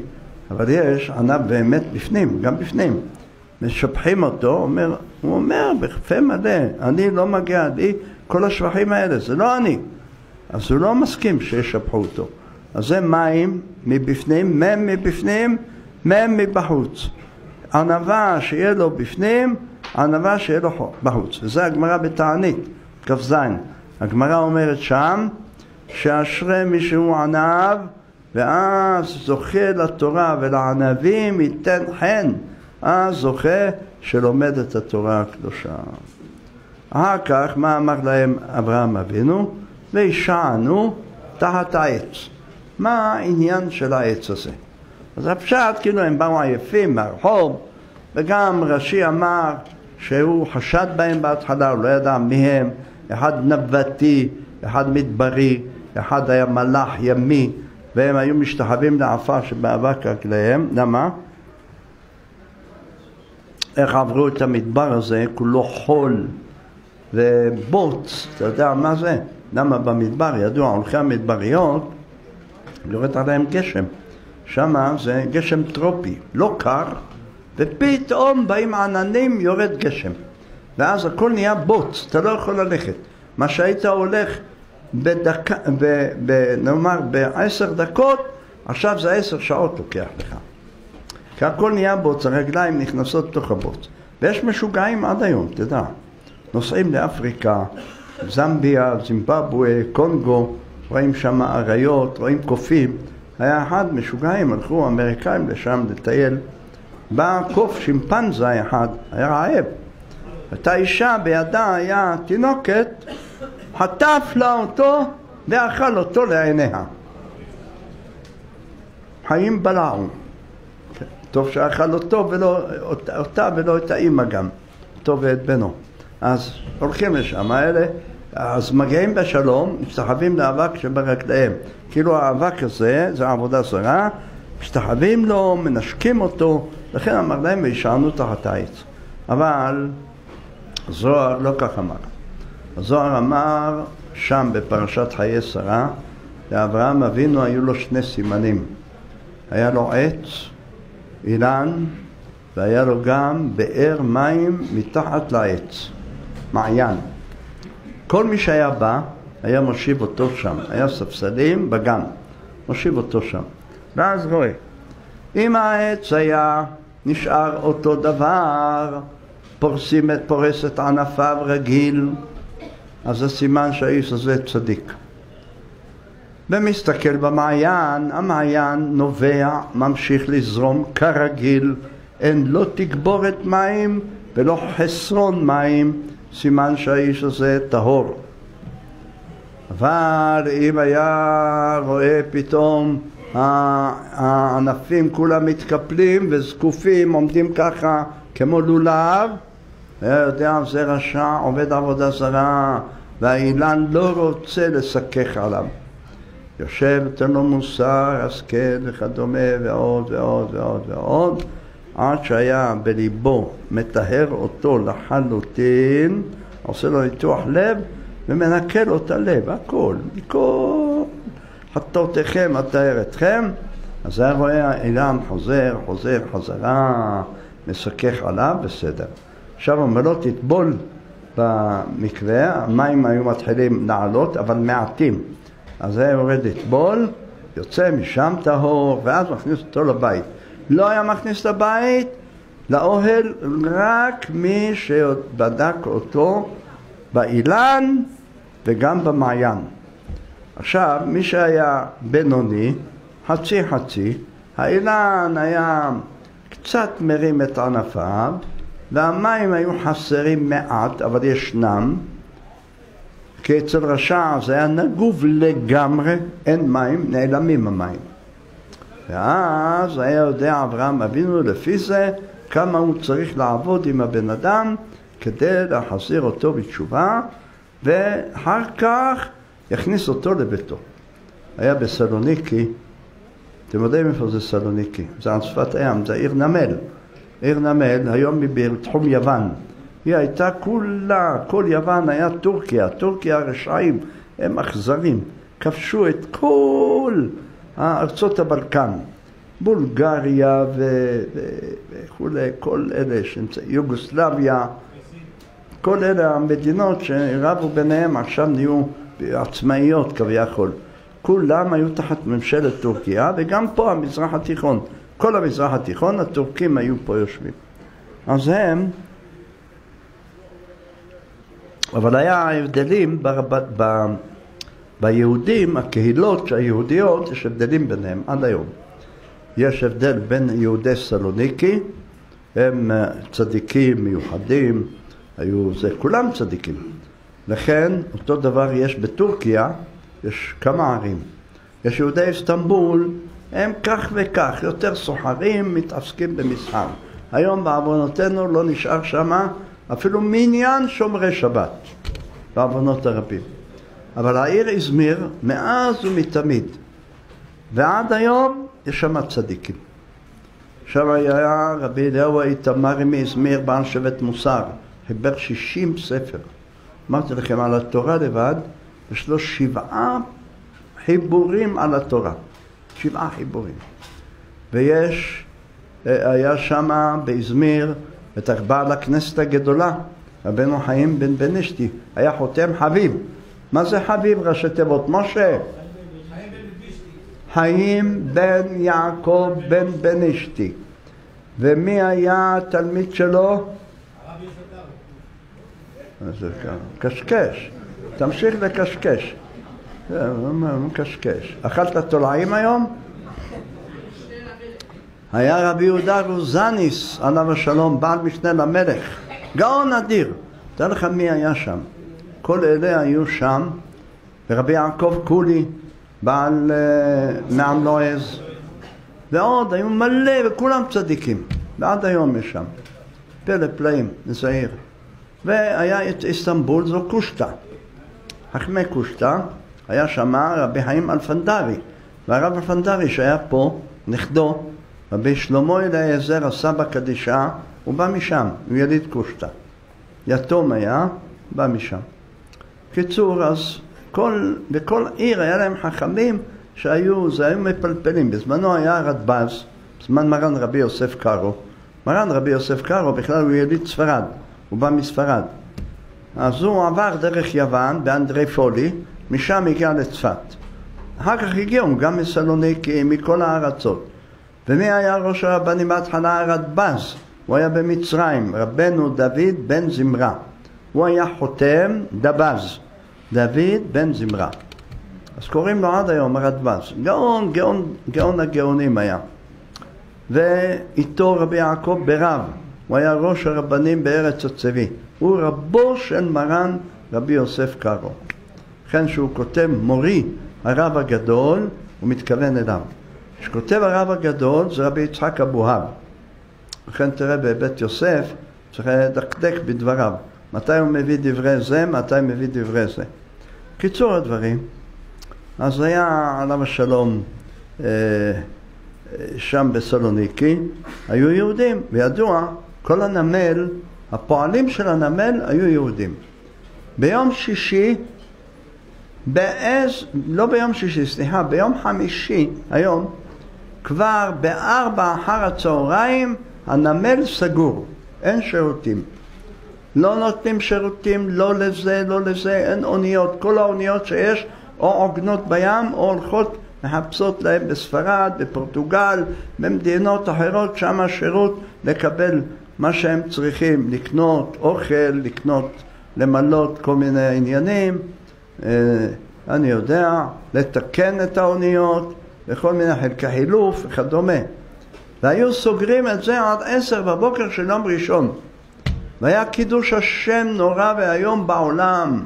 אבל יש ענב באמת בפנים, גם בפנים. משבחים אותו, אומר, הוא אומר בפה מלא, אני לא מגיע לי כל השבחים האלה, זה לא אני. אז הוא לא מסכים שישבחו אותו. אז זה מים מבפנים, מם מבפנים, מם מבחוץ. ענווה שיהיה לו בפנים, ענווה שיהיה לו בחוץ. וזה הגמרא בתענית, כ"ז. הגמרא אומרת שם, שאשרי מי שהוא ענב, ואז זוכה לתורה ולענבים ייתן חן. אז זוכה שלומד את התורה הקדושה. אחר כך, מה אמר להם אברהם אבינו? וישענו תחת העץ. מה העניין של העץ הזה? אז הפשט, כאילו הם באו עייפים מהרחוב, וגם רש"י אמר שהוא חשד בהם בהתחלה, הוא לא ידע מי הם, אחד נבטי, אחד מדברי, אחד היה מלאך ימי, והם היו משתחווים לעפר שבאבק רגליהם, למה? איך עברו את המדבר הזה, כולו חול ובוץ, אתה יודע מה זה? למה במדבר, ידוע, הולכי המדבריות, יורד עליהם גשם. שמה זה גשם טרופי, לא קר, ופתאום באים עננים, יורד גשם. ואז הכל נהיה בוץ, אתה לא יכול ללכת. מה שהיית הולך בדקה, ב, ב, נאמר בעשר דקות, עכשיו זה עשר שעות לוקח לך. כי הכל נהיה בוץ, הרגליים נכנסות לתוך הבוץ. ויש משוגעים עד היום, תדע. נוסעים לאפריקה, זמביה, זימבבואה, קונגו, רואים שם אריות, רואים קופים. היה אחד משוגעים, הלכו אמריקאים לשם לטייל. בא קוף שימפנזה אחד, היה רעב. הייתה אישה, בידה היה תינוקת, חטף לה אותו ואכל אותו לעיניה. חיים בלעו. טוב שאכל אותו ולא, אותה ולא את האימא גם, אותו ואת בנו. אז הולכים לשם האלה, אז מגיעים בשלום, משתחווים לאבק שברגליהם. כאילו האבק הזה, זה עבודה זרה, משתחווים לו, מנשקים אותו, לכן אמר להם והשארנו תחת העץ. אבל זוהר לא כך אמר. הזוהר אמר שם בפרשת חיי שרה, לאברהם אבינו היו לו שני סימנים. היה לו עץ, אילן, והיה לו גם באר מים מתחת לעץ, מעיין. כל מי שהיה בא, היה מושיב אותו שם. היה ספסלים בגן, מושיב אותו שם. ואז רואה, אם העץ היה נשאר אותו דבר, פורסים פורס את ענפיו רגיל, אז זה סימן שהאיש הזה צדיק. ומסתכל במעיין, המעיין נובע, ממשיך לזרום כרגיל, אין לא תגבורת מים ולא חסרון מים, סימן שהאיש הזה טהור. אבל אם היה רואה פתאום הענפים כולם מתקפלים וזקופים, עומדים ככה כמו לולב, היה יודע זה רשע, עובד עבודה זרה, והאילן לא רוצה לסכך עליו. יושב, נותן לו מוסר, השכל וכדומה, ועוד ועוד ועוד ועוד, עד שהיה בליבו מטהר אותו לחלוטין, עושה לו ניתוח לב ומנקה לו את הלב, הכל, מכל חטאותיכם אטהר אתכם, אז היה רואה האילן חוזר, חוזר, חזרה, מסכך עליו, בסדר. עכשיו אומר לו, תטבול במקווה, המים היו מתחילים לעלות, אבל מעטים. אז היה יורד לטבול, יוצא משם טהור, ואז מכניס אותו לבית. לא היה מכניס לבית, לאוהל, רק מי שבדק אותו באילן וגם במעיין. עכשיו, מי שהיה בינוני, חצי חצי, האילן היה קצת מרים את ענפיו, והמים היו חסרים מעט, אבל ישנם, כי אצל רשע זה היה נגוב לגמרי, אין מים, נעלמים המים. ואז היה יודע אברהם אבינו לפי זה כמה הוא צריך לעבוד עם הבן אדם כדי להחזיר אותו בתשובה, ואחר כך יכניס אותו לביתו. היה בסלוניקי, אתם יודעים איפה זה סלוניקי? זה על שפת הים, זה עיר נמל. עיר נמל, היום היא בתחום יוון. היא הייתה כולה, כל יוון היה טורקיה, טורקיה הרשעים, הם אכזרים. כבשו את כל ארצות הבלקן, בולגריה וכולי, כל אלה שנמצאים, יוגוסלביה, כל אלה המדינות שרבו ביניהם עכשיו נהיו עצמאיות כביכול. כולם היו תחת ממשלת טורקיה וגם פה המזרח התיכון. כל המזרח התיכון, הטורקים היו פה יושבים. אז הם, אבל היה הבדלים ב, ב, ב, ביהודים, הקהילות היהודיות, יש הבדלים ביניהם עד היום. יש הבדל בין יהודי סלוניקי, הם אה, צדיקים מיוחדים, היו זה, כולם צדיקים. לכן אותו דבר יש בטורקיה, יש כמה ערים. יש יהודי איסטנבול, הם כך וכך, יותר סוחרים, מתעסקים במסחר. היום בעוונותינו לא נשאר שם אפילו מניין שומרי שבת, בעוונות הרבים. אבל העיר איזמיר, מאז ומתמיד, ועד היום, יש שם צדיקים. שם היה רבי אליהו איתמרי מאזמיר, בעל שבט מוסר, חיבר שישים ספר. אמרתי לכם על התורה לבד, יש לו שבעה חיבורים על התורה. שבעה חיבורים. ויש, אה, היה שם באזמיר את בעל הכנסת הגדולה, רבנו חיים בן בנישתי, היה חותם חביב. מה זה חביב ראשי תיבות? משה. חיים בן יעקב בן בנישתי. ומי היה התלמיד שלו? קשקש. תמשיך לקשקש. הוא מקשקש. אכלת תולעים היום? היה רבי יהודה רוזניס, עליו השלום, בעל משנה למלך, גאון אדיר. תאר לך מי היה שם. כל אלה היו שם, ורבי יעקב קולי, בעל uh, נעם לועז, ועוד, היו מלא, וכולם צדיקים. ועד היום יש שם. פלא פלאים, נזהיר. והיה את איסטנבול, זו קושטא. חכמי קושטא, היה שם רבי חיים אלפנדרי, והרב אלפנדרי שהיה פה, נכדו, רבי שלמה אליעזר, הסבא קדישה, הוא בא משם, הוא יליד קושטא. יתום היה, בא משם. קיצור, אז כל, בכל עיר היה להם חכמים שהיו, זה היו מפלפלים. בזמנו היה רדב"ז, בזמן מרן רבי יוסף קארו. מרן רבי יוסף קארו בכלל הוא יליד ספרד, הוא בא מספרד. אז הוא עבר דרך יוון באנדרי פולי, משם הגיע לצפת. אחר כך הגיעו גם מסלוניקי, מכל הארצות. ומי היה ראש הרבנים בהתחלה? הרדב"ז. הוא היה במצרים, רבנו דוד בן זמרה. הוא היה חותם דבז, דוד בן זמרה. אז קוראים לו עד היום הרדב"ז. גאון, גאון, גאון הגאונים היה. ואיתו רבי יעקב ברב, הוא היה ראש הרבנים בארץ הצבי. הוא רבו של מרן רבי יוסף קארו. לכן שהוא כותב מורי הרב הגדול, הוא מתכוון אליו. כשכותב הרב הגדול זה רבי יצחק אבוהב. לכן תראה בבית יוסף צריך לדקדק בדבריו. מתי הוא מביא דברי זה, מתי מביא דברי זה. קיצור הדברים, אז היה עליו השלום אה, שם בסלוניקי, היו יהודים, וידוע, כל הנמל, הפועלים של הנמל היו יהודים. ביום שישי, באז, לא ביום שישי, סליחה, ביום חמישי, היום, כבר בארבע אחר הצהריים הנמל סגור, אין שירותים. לא נותנים שירותים לא לזה, לא לזה, אין אוניות. כל האוניות שיש או עוגנות בים או הולכות מחפשות להם בספרד, בפורטוגל, במדינות אחרות, שם השירות לקבל מה שהם צריכים, לקנות אוכל, לקנות, למלות כל מיני עניינים, אה, אני יודע, לתקן את האוניות וכל מיני חלקי חילוף וכדומה. והיו סוגרים את זה עד עשר בבוקר של יום ראשון. והיה קידוש השם נורא ואיום בעולם,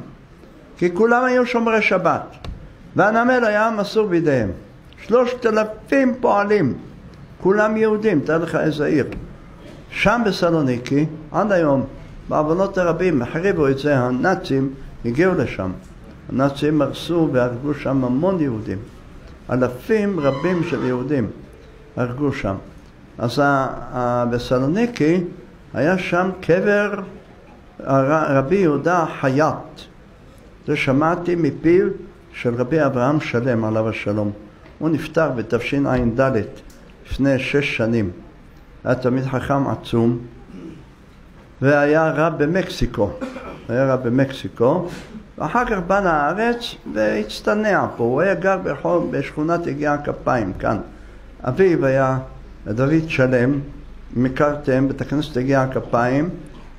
כי כולם היו שומרי שבת, והנמל היה מסור בידיהם. שלושת אלפים פועלים, כולם יהודים, תאר לך איזה עיר. שם בסלוניקי, עד היום, בעוונות הרבים, החריבו את זה, הנאצים הגיעו לשם. הנאצים הרסו והרגו שם המון יהודים. אלפים רבים של יהודים הרגו שם. אז בסלוניקי היה שם קבר רבי יהודה חייט. זה שמעתי מפיו של רבי אברהם שלם עליו השלום. הוא נפטר בתשע"ד לפני שש שנים. היה תלמיד חכם עצום והיה רב במקסיקו. היה רב במקסיקו ואחר כך בא לארץ והצטנע פה. הוא היה גר ברחוב, בשכונת יגיע הכפיים כאן. אביו היה דוד שלם, הכרתם, בית הכנסת הגיע הכפיים,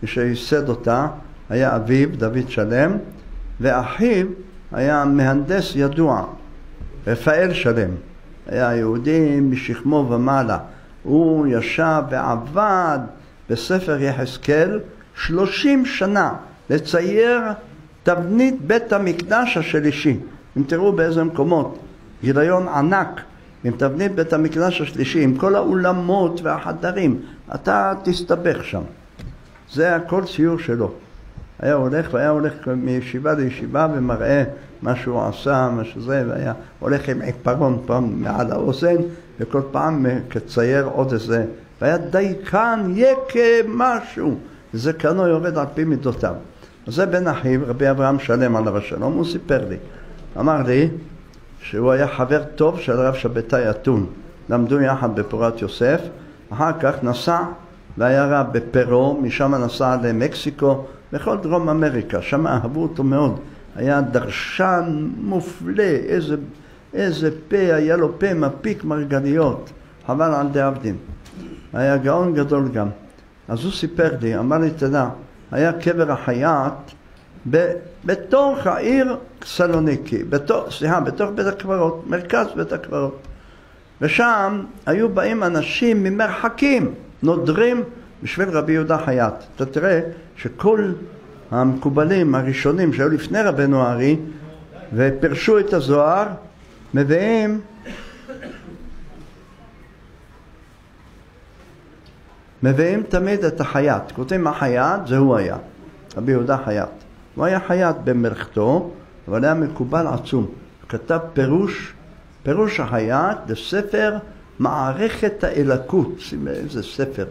שייסד אותה היה אביו, דוד שלם, ואחיו היה מהנדס ידוע, רפאל שלם. היה יהודי משכמו ומעלה. הוא ישב ועבד בספר יחזקאל שלושים שנה לצייר תבנית בית המקדש השלישי. אם תראו באיזה מקומות, גיליון ענק עם תבנית בית המקדש השלישי, עם כל האולמות והחדרים, אתה תסתבך שם. זה הכל ציור שלו. היה הולך והיה הולך מישיבה לישיבה ומראה מה שהוא עשה, מה שזה, והיה הולך עם עיפרון פעם מעל האוזן, וכל פעם כצייר עוד איזה, והיה דייקן, יקה, משהו. זקנו יורד על פי מידותיו. זה בן אחיו, רבי אברהם שלם עליו השלום, הוא סיפר לי. אמר לי, שהוא היה חבר טוב של הרב שבתאי אתון. למדו יחד בפורת יוסף, אחר כך נסע והיה רב בפרו, משם נסע למקסיקו, בכל דרום אמריקה, שם אהבו אותו מאוד. היה דרשן מופלא, איזה, איזה פה, היה לו פה מפיק מרגליות, חבל על דאבדין. היה גאון גדול גם. אז הוא סיפר לי, אמר לי, תדע, היה קבר החייט בתוך העיר סלוניקי, בתוך, סליחה, בתוך בית הקברות, מרכז בית הקברות. ושם היו באים אנשים ממרחקים, נודרים בשביל רבי יהודה חייט. אתה תראה שכל המקובלים הראשונים שהיו לפני רבנו הארי ופירשו את הזוהר, מביאים מביאים תמיד את החייט. כותבים החייט, זה הוא היה, רבי יהודה חייט. הוא היה חייט במלאכתו, אבל היה מקובל עצום. כתב פירוש, פירוש החייט לספר מערכת האלקות, איזה ספר.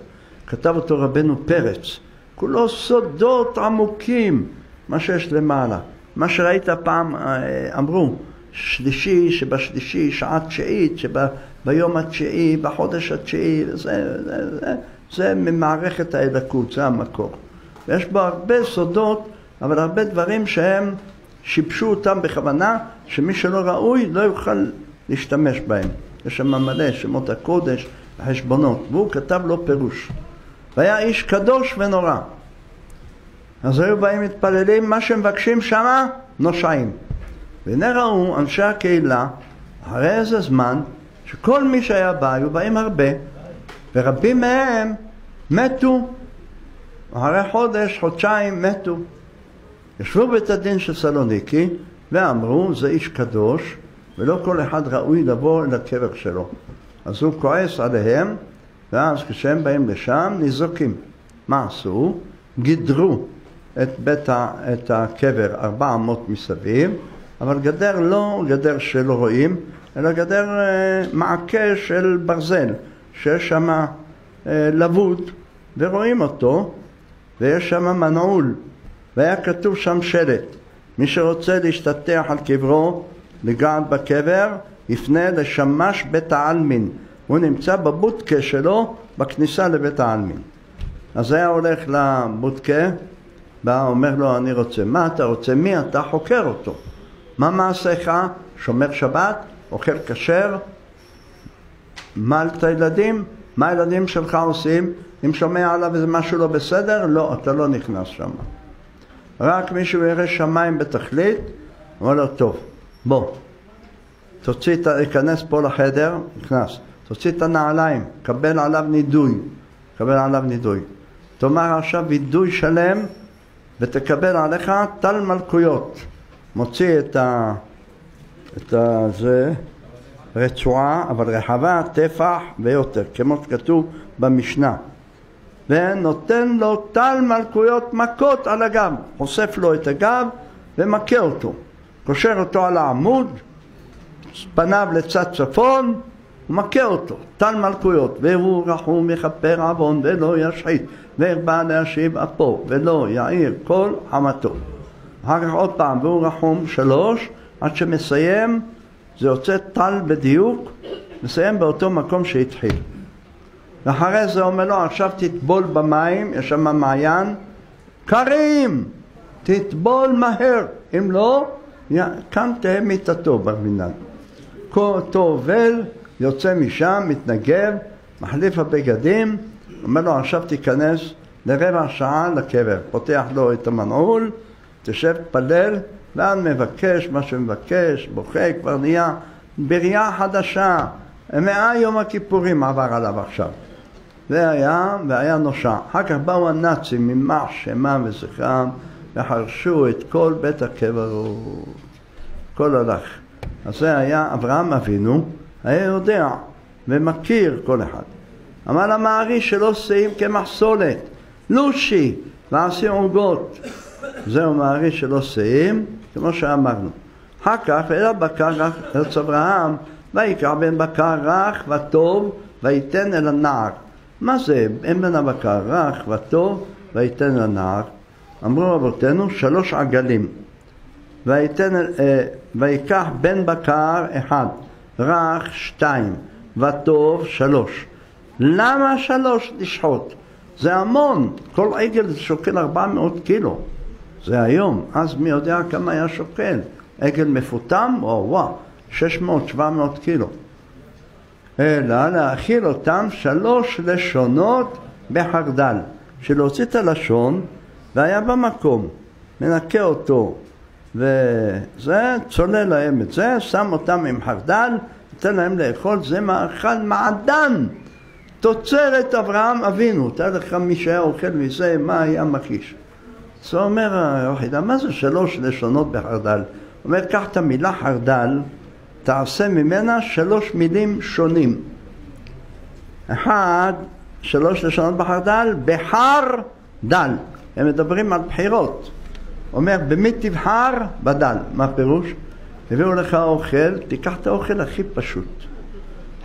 כתב אותו רבנו פרץ. כולו סודות עמוקים, מה שיש למעלה. מה שראית פעם, אה, אמרו, שלישי שבשלישי, שעה תשיעית, שביום התשיעי, בחודש התשיעי, זה, זה, זה, זה ממערכת האלקות, זה המקור. ויש בו הרבה סודות אבל הרבה דברים שהם שיבשו אותם בכוונה, שמי שלא ראוי לא יוכל להשתמש בהם. יש שם מלא שמות הקודש, החשבונות, והוא כתב לו פירוש. והיה איש קדוש ונורא. אז היו באים מתפללים, מה שמבקשים שמה, נושעים. והנה ראו אנשי הקהילה, אחרי איזה זמן, שכל מי שהיה בא, היו באים הרבה, ורבים מהם מתו. אחרי חודש, חודשיים, מתו. ישבו בית הדין של סלוניקי ואמרו, זה איש קדוש ולא כל אחד ראוי לבוא אל הקבר שלו. אז הוא כועס עליהם, ואז כשהם באים לשם, ניזוקים. מה עשו? גידרו את, בית ה, את הקבר ארבע אמות מסביב, אבל גדר לא גדר שלא רואים, אלא גדר אה, מעקה של ברזל, שיש שם אה, לבוד ורואים אותו, ויש שם מנעול, והיה כתוב שם שלט, מי שרוצה להשתטח על קברו, לגעת בקבר, יפנה לשמש בית העלמין. הוא נמצא בבודקה שלו בכניסה לבית העלמין. אז היה הולך לבודקה, בא, אומר לו, אני רוצה. מה אתה רוצה? מי אתה? חוקר אותו. מה מעשיך? שומר שבת? אוכל כשר? מל את הילדים? מה הילדים שלך עושים? אם שומע עליו איזה משהו לא בסדר, לא, אתה לא נכנס שם. רק מישהו ירא שמיים בתכלית, אומר לו, טוב, בוא, תוציא, תיכנס פה לחדר, נכנס, תוציא את הנעליים, קבל עליו נידוי, קבל עליו נידוי. תאמר עכשיו וידוי שלם ותקבל עליך טל מלכויות. מוציא את ה... את ה... זה, רצועה, אבל רחבה, טפח ויותר, כמו שכתוב במשנה. ונותן לו טל מלכויות מכות על הגב, חושף לו את הגב ומכה אותו. קושר אותו על העמוד, פניו לצד צפון, ומכה אותו, טל מלכויות, והוא רחום יכפר עוון ולא ישחית, והרבה להשיב אפו ולא יעיר כל חמתו. אחר כך עוד פעם, והוא רחום שלוש, עד שמסיים, זה יוצא טל בדיוק, מסיים באותו מקום שהתחיל. ואחרי זה אומר לו, עכשיו תטבול במים, יש שם מעיין, קרים, תטבול מהר, אם לא, כאן תהא מיתתו במנהג. כה טובל, יוצא משם, מתנגב, מחליף הבגדים, אומר לו עכשיו תיכנס לרבע שעה לקבר, פותח לו את המנעול, תשב, תפלל, ואז מבקש מה שמבקש, בוכה, כבר נהיה בריאה חדשה, מאה יום הכיפורים עבר עליו עכשיו. זה היה, והיה נושע. אחר כך באו הנאצים, ממח שמם וזכרם, וחרשו את כל בית הקברות. כל הלך. אז זה היה אברהם אבינו, היה יודע ומכיר כל אחד. אמר למערי שלא שאים כמחסולת, לושי, ועשי עוגות. זהו מערי שלא שאים, כמו שאמרנו. אחר כך, אלא בקר רך, ארץ אברהם, ויקרא בן בקר רך וטוב, וייתן אל הנער. מה זה? אין בן הבקר רך וטוב, וייתן אל הנער. אמרו אבותינו שלוש עגלים. ויתן, אה, ויקח בן בקר אחד, רך שתיים, וטוב שלוש. למה שלוש לשחוט? זה המון, כל עגל שוקל ארבע מאות קילו. זה היום, אז מי יודע כמה היה שוקל. עגל מפותם, או וואו, שבע מאות קילו. אלא להאכיל אותם שלוש לשונות בחרדל. שלהוציא את הלשון והיה במקום, מנקה אותו וזה, צולל להם את זה, שם אותם עם חרדל, נותן להם לאכול, זה מאכל מעדן, תוצרת אברהם אבינו, תאר לך מי שהיה אוכל מזה, מה היה מכיש. אז הוא אומר היחידה, מה זה שלוש לשונות בחרדל? אומר, קח את המילה חרדל, תעשה ממנה שלוש מילים שונים. אחד, שלוש לשונות בחרדל, בחר דל. הם מדברים על בחירות. אומר, במי תבחר? בדל. מה הפירוש? הביאו לך אוכל, תיקח את האוכל הכי פשוט.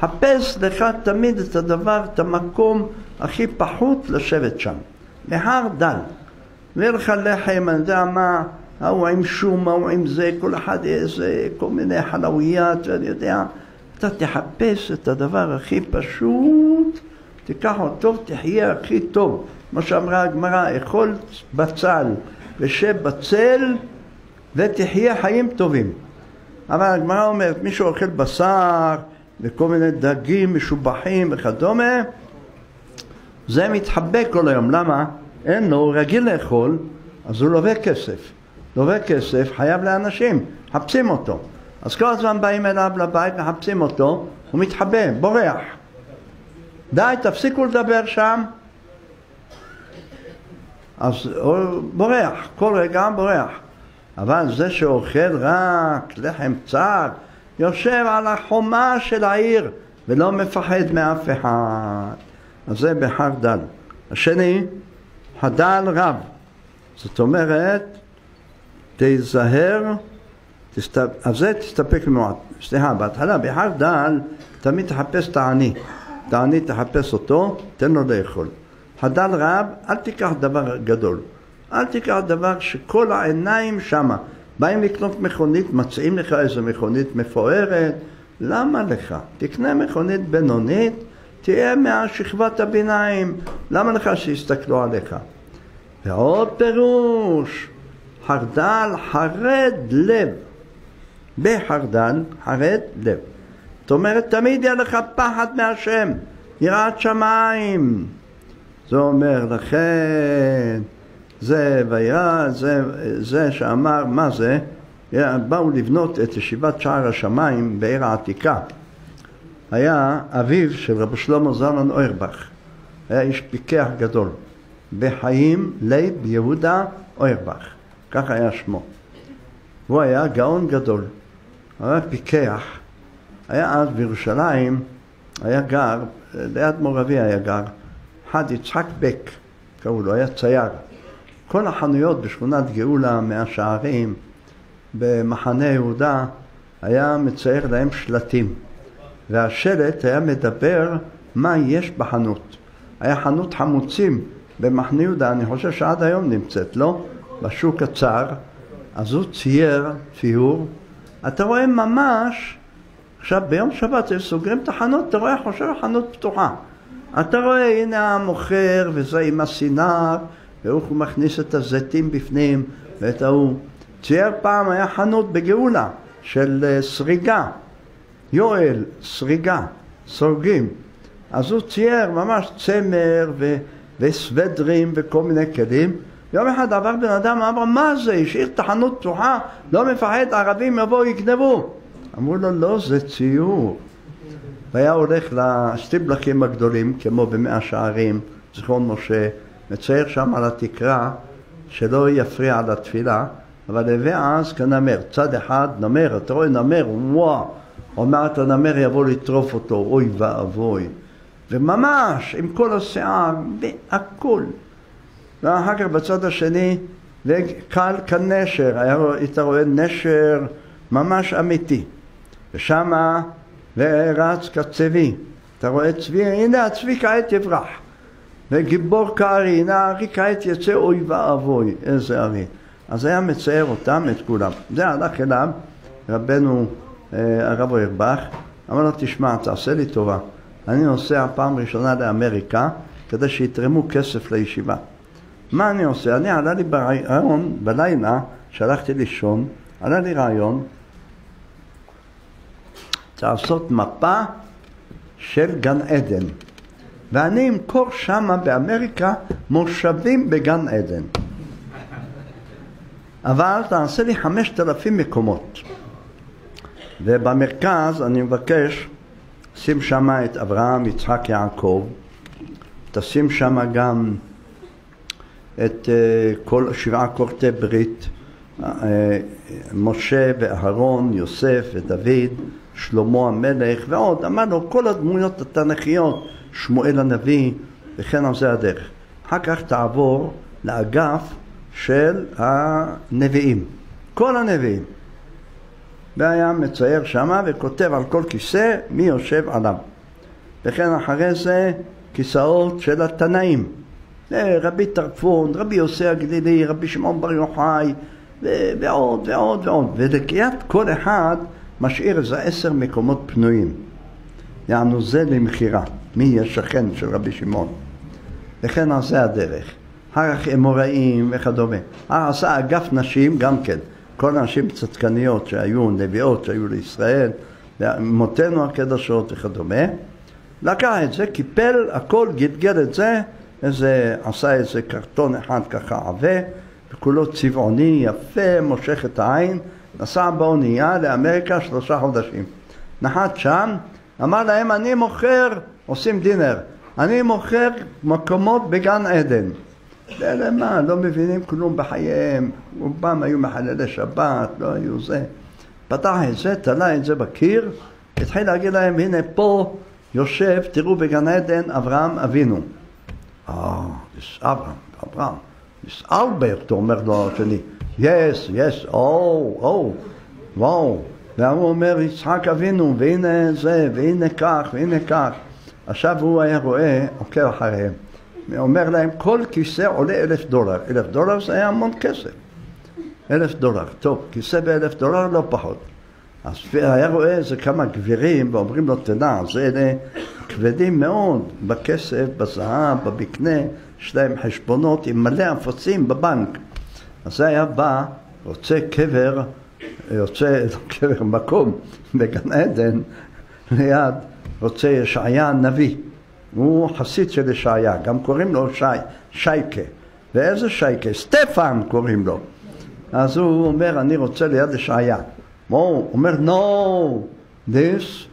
חפש לך תמיד את הדבר, את המקום הכי פחות לשבת שם. בהר דל. ויהיה לך לחם, אני יודע מה, ההוא עם שום, ההוא עם זה, כל אחד איזה, כל מיני חלאויית, ואני יודע. אתה תחפש את הדבר הכי פשוט, תיקח אותו, תחיה הכי טוב. כמו שאמרה הגמרא, אכול בצל ושב בצל ותחיה חיים טובים. אבל הגמרא אומרת, מי שאוכל בשר וכל מיני דגים משובחים וכדומה, זה מתחבק כל היום. למה? אין לו, הוא רגיל לאכול, אז הוא לווה כסף. לווה כסף, חייב לאנשים, מחפשים אותו. אז כל הזמן באים אליו לבית, מחפשים אותו, הוא מתחבא, בורח. די, תפסיקו לדבר שם, אז הוא בורח, כל רגע בורח. אבל זה שאוכל רק לחם צר, יושב על החומה של העיר ולא מפחד מאף אחד. אז זה בחר דל. השני, הדל רב. זאת אומרת, תיזהר תסת... אז זה תסתפק במועט. סליחה, בהתחלה, בהר דל, תמיד תחפש את העני. את העני תחפש אותו, תן לו לאכול. הדל רב, אל תיקח דבר גדול. אל תיקח דבר שכל העיניים שמה. באים לקנות מכונית, מציעים לך איזו מכונית מפוארת, למה לך? תקנה מכונית בינונית, תהיה מהשכבת הביניים, למה לך שיסתכלו עליך? ועוד פירוש, חרדל חרד לב. בחרדל חרד לב. זאת אומרת, תמיד יהיה לך פחד מהשם, יראת שמיים. זה אומר לכן, זה וירא, זה, זה שאמר, מה זה? באו לבנות את ישיבת שער השמיים בעיר העתיקה. היה אביו של רבי שלמה זלמן אוירבך, היה איש פיקח גדול, רבי חיים לייב יהודה אוירבך, כך היה שמו. הוא היה גאון גדול, היה פיקח, היה אז בירושלים, היה גר, ליד מור אבי היה גר, אחד יצחק בק, קראו לו, היה צייר. כל החנויות בשכונת גאולה, מהשערים, במחנה יהודה, היה מצייר להם שלטים. והשלט היה מדבר מה יש בחנות. היה חנות חמוצים במחנה יהודה, אני חושב שעד היום נמצאת, לא? בשוק הצר. אז הוא צייר ציור. אתה רואה ממש, עכשיו ביום שבת הם סוגרים את החנות, אתה רואה חושב החנות פתוחה. אתה רואה, הנה המוכר, וזה עם הסינר, והוא מכניס את הזיתים בפנים, ואת ההוא. צייר פעם, היה חנות בגאולה של אה, סריגה. יואל, סריגה, סורגים. אז הוא צייר ממש צמר ו- וסוודרים וכל מיני כלים. יום אחד עבר בן אדם, אמר, מה זה? השאיר את החנות פתוחה, לא מפחד, ערבים יבואו יקנבו. אמרו לו, לא, זה ציור. והיה הולך לסטיבלקים הגדולים, כמו במאה שערים, זכרון משה, מצייר שם על התקרה, שלא יפריע לתפילה, אבל הביא אז כנמר, צד אחד נמר, אתה רואה נמר, וואו, אומר את הנמר יבוא לטרוף אותו, אוי ואבוי. וממש, עם כל השיער, והכל. ואחר כך בצד השני, קל כנשר, היית רואה נשר ממש אמיתי. ושמה ורץ כצבי. אתה רואה צבי, הנה הצבי כעת יברח. וגיבור כארי, הנה הארי כעת יצא אוי ואבוי, איזה ארי. אז היה מצייר אותם, את כולם. זה הלך אליו רבנו אה, הרב אוירבך, אמר לו, תשמע, תעשה לי טובה. אני נוסע פעם ראשונה לאמריקה כדי שיתרמו כסף לישיבה. מה אני עושה? אני עלה לי ברעיון, בלילה, שהלכתי לישון, עלה לי רעיון לעשות מפה של גן עדן. ואני אמכור שמה באמריקה מושבים בגן עדן. אבל תעשה לי חמשת אלפים מקומות. ובמרכז אני מבקש, שים שם את אברהם, יצחק, יעקב, תשים שם גם את אה, כל שבעה כורתי ברית, אה, משה ואהרון, יוסף ודוד, שלמה המלך ועוד, אמרנו כל הדמויות התנ"כיות, שמואל הנביא וכן על זה הדרך. אחר כך תעבור לאגף של הנביאים, כל הנביאים. והיה מצייר שמה וכותב על כל כיסא מי יושב עליו. וכן אחרי זה כיסאות של התנאים. רבי טרפון, רבי יוסי הגלילי, רבי שמעון בר יוחאי ועוד ועוד ועוד. ולקיית כל אחד משאיר איזה עשר מקומות פנויים. יענו זה למכירה, מי יהיה שכן של רבי שמעון. וכן על זה הדרך. כך אמוראים וכדומה. עשה אגף נשים גם כן. כל הנשים צדקניות שהיו נביאות שהיו לישראל, מותינו הקדשות וכדומה. לקח את זה, קיפל הכל, גלגל את זה, איזה, עשה איזה קרטון אחד ככה עבה, וכולו צבעוני, יפה, מושך את העין, נסע באונייה לאמריקה שלושה חודשים. נחת שם, אמר להם אני מוכר, עושים דינר, אני מוכר מקומות בגן עדן. אלה מה, לא מבינים כלום בחייהם, רובם היו מחללי שבת, לא היו זה. פתח את זה, תלה את זה בקיר, התחיל להגיד להם, הנה פה יושב, תראו בגן עדן אברהם אבינו. אברהם, אברהם. This Albert, אומר לו השני. Yes, yes, oh, oh. וואו, והוא אומר יצחק אבינו, והנה זה, והנה כך, והנה כך. עכשיו הוא היה רואה, עוקב אחריהם. אומר להם, כל כיסא עולה אלף דולר. אלף דולר זה היה המון כסף. אלף דולר. טוב, כיסא באלף דולר לא פחות. אז היה רואה איזה כמה גבירים ואומרים לו, תדע, זה אלה כבדים מאוד בכסף, בזהב, בבקנה, יש להם חשבונות עם מלא אפסים בבנק. אז זה היה בא, רוצה קבר, יוצא קבר מקום בגן עדן ליד, רוצה ישעיה הנביא. הוא חסיד של ישעיה, גם קוראים לו שי, שייקה. ואיזה שייקה? סטפן קוראים לו. אז הוא אומר, אני רוצה ליד ישעיה. הוא אומר, no, this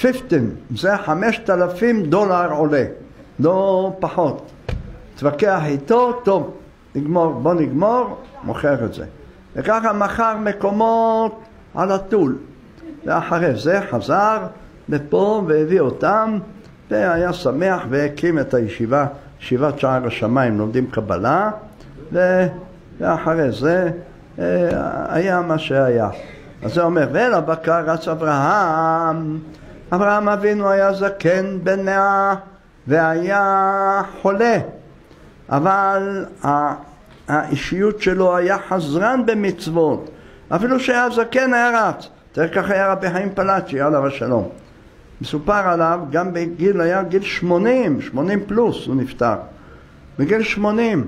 15, זה חמשת אלפים דולר עולה, לא פחות. תתווכח איתו, טוב, נגמור, בוא נגמור, מוכר את זה. וככה מכר מקומות על הטול. ואחרי זה חזר לפה והביא אותם, והיה שמח והקים את הישיבה, ישיבת שער השמיים, לומדים קבלה, ואחרי זה אה, היה מה שהיה. אז זה אומר, ולבקר רץ אברהם, אברהם אבינו היה זקן בן מאה והיה חולה, אבל האישיות שלו היה חזרן במצוות, אפילו שהיה זקן היה רץ. תראה ככה היה רבי חיים פלאצ'י, עליו השלום. מסופר עליו, גם בגיל, היה גיל שמונים, שמונים פלוס הוא נפטר. בגיל שמונים.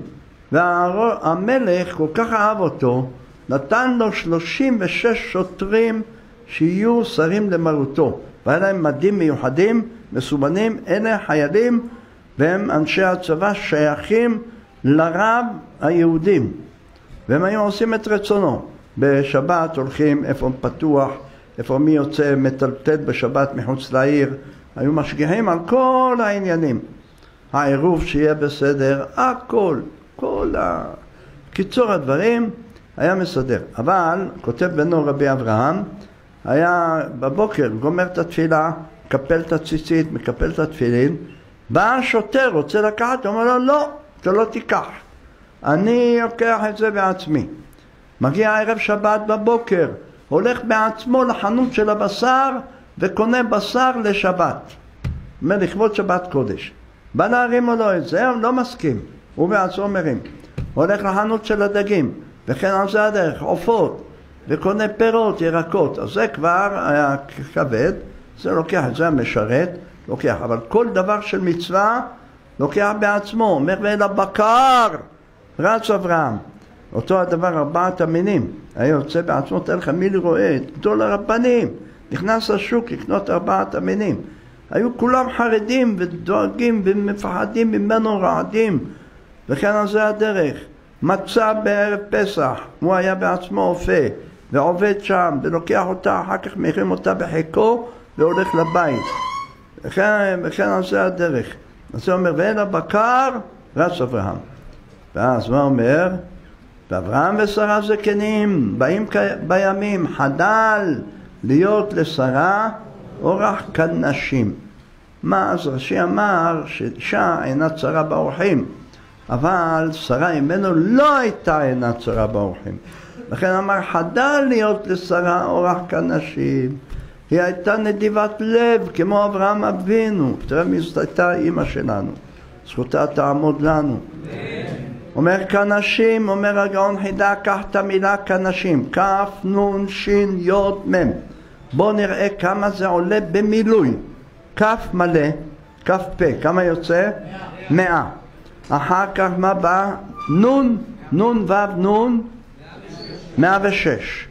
והמלך כל כך אהב אותו, נתן לו שלושים ושש שוטרים שיהיו שרים למרותו. והיה להם מדים מיוחדים, מסומנים, אלה חיילים והם אנשי הצבא שייכים לרב היהודים. והם היו עושים את רצונו. בשבת הולכים איפה פתוח, איפה מי יוצא מטלטל בשבת מחוץ לעיר, היו משגיחים על כל העניינים. העירוב שיהיה בסדר, הכל, כל ה... קיצור הדברים היה מסדר. אבל, כותב בנו רבי אברהם, היה בבוקר גומר את התפילה, מקפל את הציצית, מקפל את התפילין, בא השוטר, רוצה לקחת, הוא אומר לו, לא, אתה לא תיקח. אני לוקח את זה בעצמי. מגיע ערב שבת בבוקר, הולך בעצמו לחנות של הבשר וקונה בשר לשבת. אומר לכבוד שבת קודש. בא להרים לו את זה, הוא לא מסכים. הוא בעצמו מרים. הולך לחנות של הדגים, וכן על זה הדרך, עופות, וקונה פירות, ירקות. אז זה כבר היה כבד, זה לוקח זה המשרת, לוקח. אבל כל דבר של מצווה לוקח בעצמו. אומר ואל הבקר, רץ אברהם. אותו הדבר ארבעת המינים. היה יוצא בעצמו, תאר לך מי רואה את גדול הרבנים, נכנס לשוק לקנות ארבעת המינים. היו כולם חרדים ודואגים ומפחדים ממנו רעדים וכן על זה הדרך. מצא בערב פסח, הוא היה בעצמו אופה ועובד שם ולוקח אותה, אחר כך מרים אותה בחיקו והולך לבית. וכן, וכן על זה הדרך. אז הוא אומר, ואין הבקר רץ אברהם. ואז מה אומר? ואברהם ושרה זקנים באים בימים חדל להיות לשרה אורח כנשים. מה אז רש"י אמר שאישה אינה צרה באורחים אבל שרה ממנו לא הייתה אינה צרה באורחים. לכן אמר חדל להיות לשרה אורח כנשים. היא הייתה נדיבת לב כמו אברהם אבינו. תראה מי זאת הייתה אימא שלנו. זכותה תעמוד לנו. אומר כנשים, אומר הגאון חידה, קח את המילה כנשים, מ. בואו נראה כמה זה עולה במילוי. כ מלא, כ פה, כמה יוצא? מאה. אחר כך מה בא? נון, נון וו נון, מאה ושש.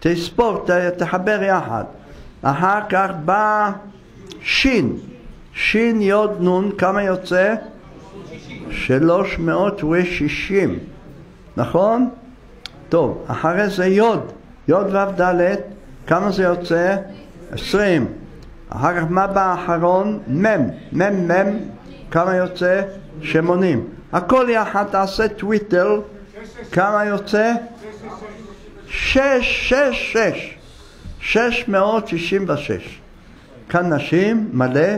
תספור, תחבר יחד. אחר כך בא שין, שין יוד נון, כמה יוצא? שלוש מאות ושישים, נכון? טוב, אחרי זה יוד, יוד ו' ד', כמה זה יוצא? עשרים. אחר כך מה בא האחרון? מ', מ', מ', כמה יוצא? שמונים. הכל יחד תעשה טוויטר, כמה יוצא? שש, שש, שש. שש מאות שישים ושש. כאן נשים, מלא,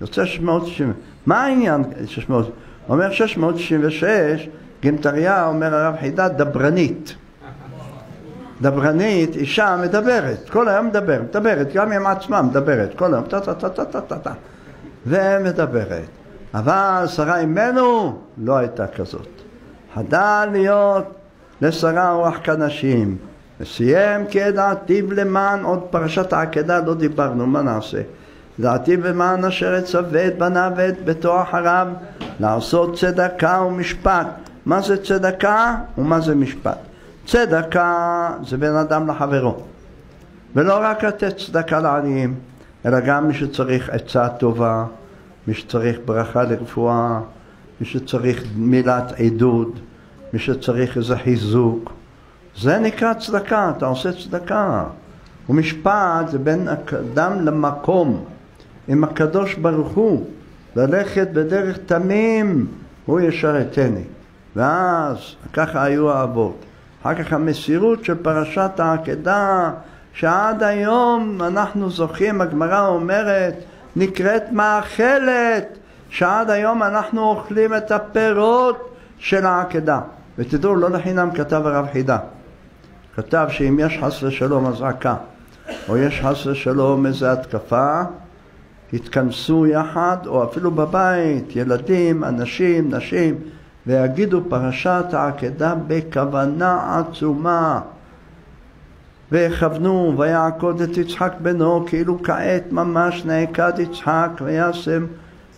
יוצא שש מאות שישים. מה העניין שש מאות? אומר 696, גנטריה אומר הרב חידה דברנית. דברנית, אישה מדברת, כל היום מדברת, מדברת, גם עם עצמה מדברת, כל היום, טה טה טה טה טה טה טה, ומדברת. אבל שרה אימנו לא הייתה כזאת. חדל להיות לשרה רוח כנשים. וסיים כדעתיו למען, עוד פרשת העקדה לא דיברנו, מה נעשה? דעתיו למען אשר יצווה את בניו ואת ביתו אחריו לעשות צדקה ומשפט. מה זה צדקה ומה זה משפט? צדקה זה בין אדם לחברו. ולא רק לתת צדקה לעניים, אלא גם מי שצריך עצה טובה, מי שצריך ברכה לרפואה, מי שצריך מילת עידוד, מי שצריך איזה חיזוק. זה נקרא צדקה, אתה עושה צדקה. ומשפט זה בין אדם למקום, עם הקדוש ברוך הוא, ללכת בדרך תמים, הוא ישרתני. ואז ככה היו האבות. אחר כך המסירות של פרשת העקדה, שעד היום אנחנו זוכים, הגמרא אומרת, נקראת מאכלת, שעד היום אנחנו אוכלים את הפירות של העקדה. ותדעו, לא לחינם כתב הרב חידה. כתב שאם יש חס ושלום אזעקה, או יש חס ושלום איזו התקפה, יתכנסו יחד, או אפילו בבית, ילדים, אנשים, נשים, ויגידו פרשת העקדה בכוונה עצומה. ויכוונו, ויעקוד את יצחק בנו, כאילו כעת ממש נעקד יצחק, וישם,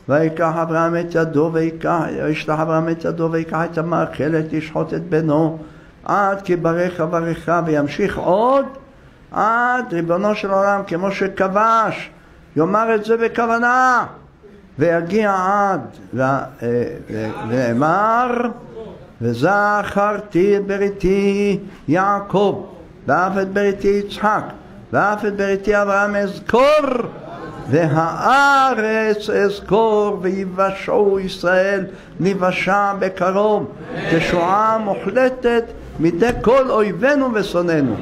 ויקח אברהם את ידו, וישלח אברהם את ידו, ויקח את המאכלת, ישחוט את בנו, עד כי ברך אברך, וימשיך עוד, עד ריבונו של עולם, כמו שכבש, יאמר את זה בכוונה. ויגיע עד, ואמר, וזכרתי את בריתי יעקב, ואף את בריתי יצחק, ואף את בריתי אברהם אזכור, והארץ אזכור, ויבשעו ישראל נבשה בקרוב, תשועה מוחלטת מידי כל אויבינו ושונאינו.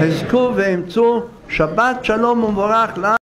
חזקו ואמצו, שבת שלום ומבורך לנו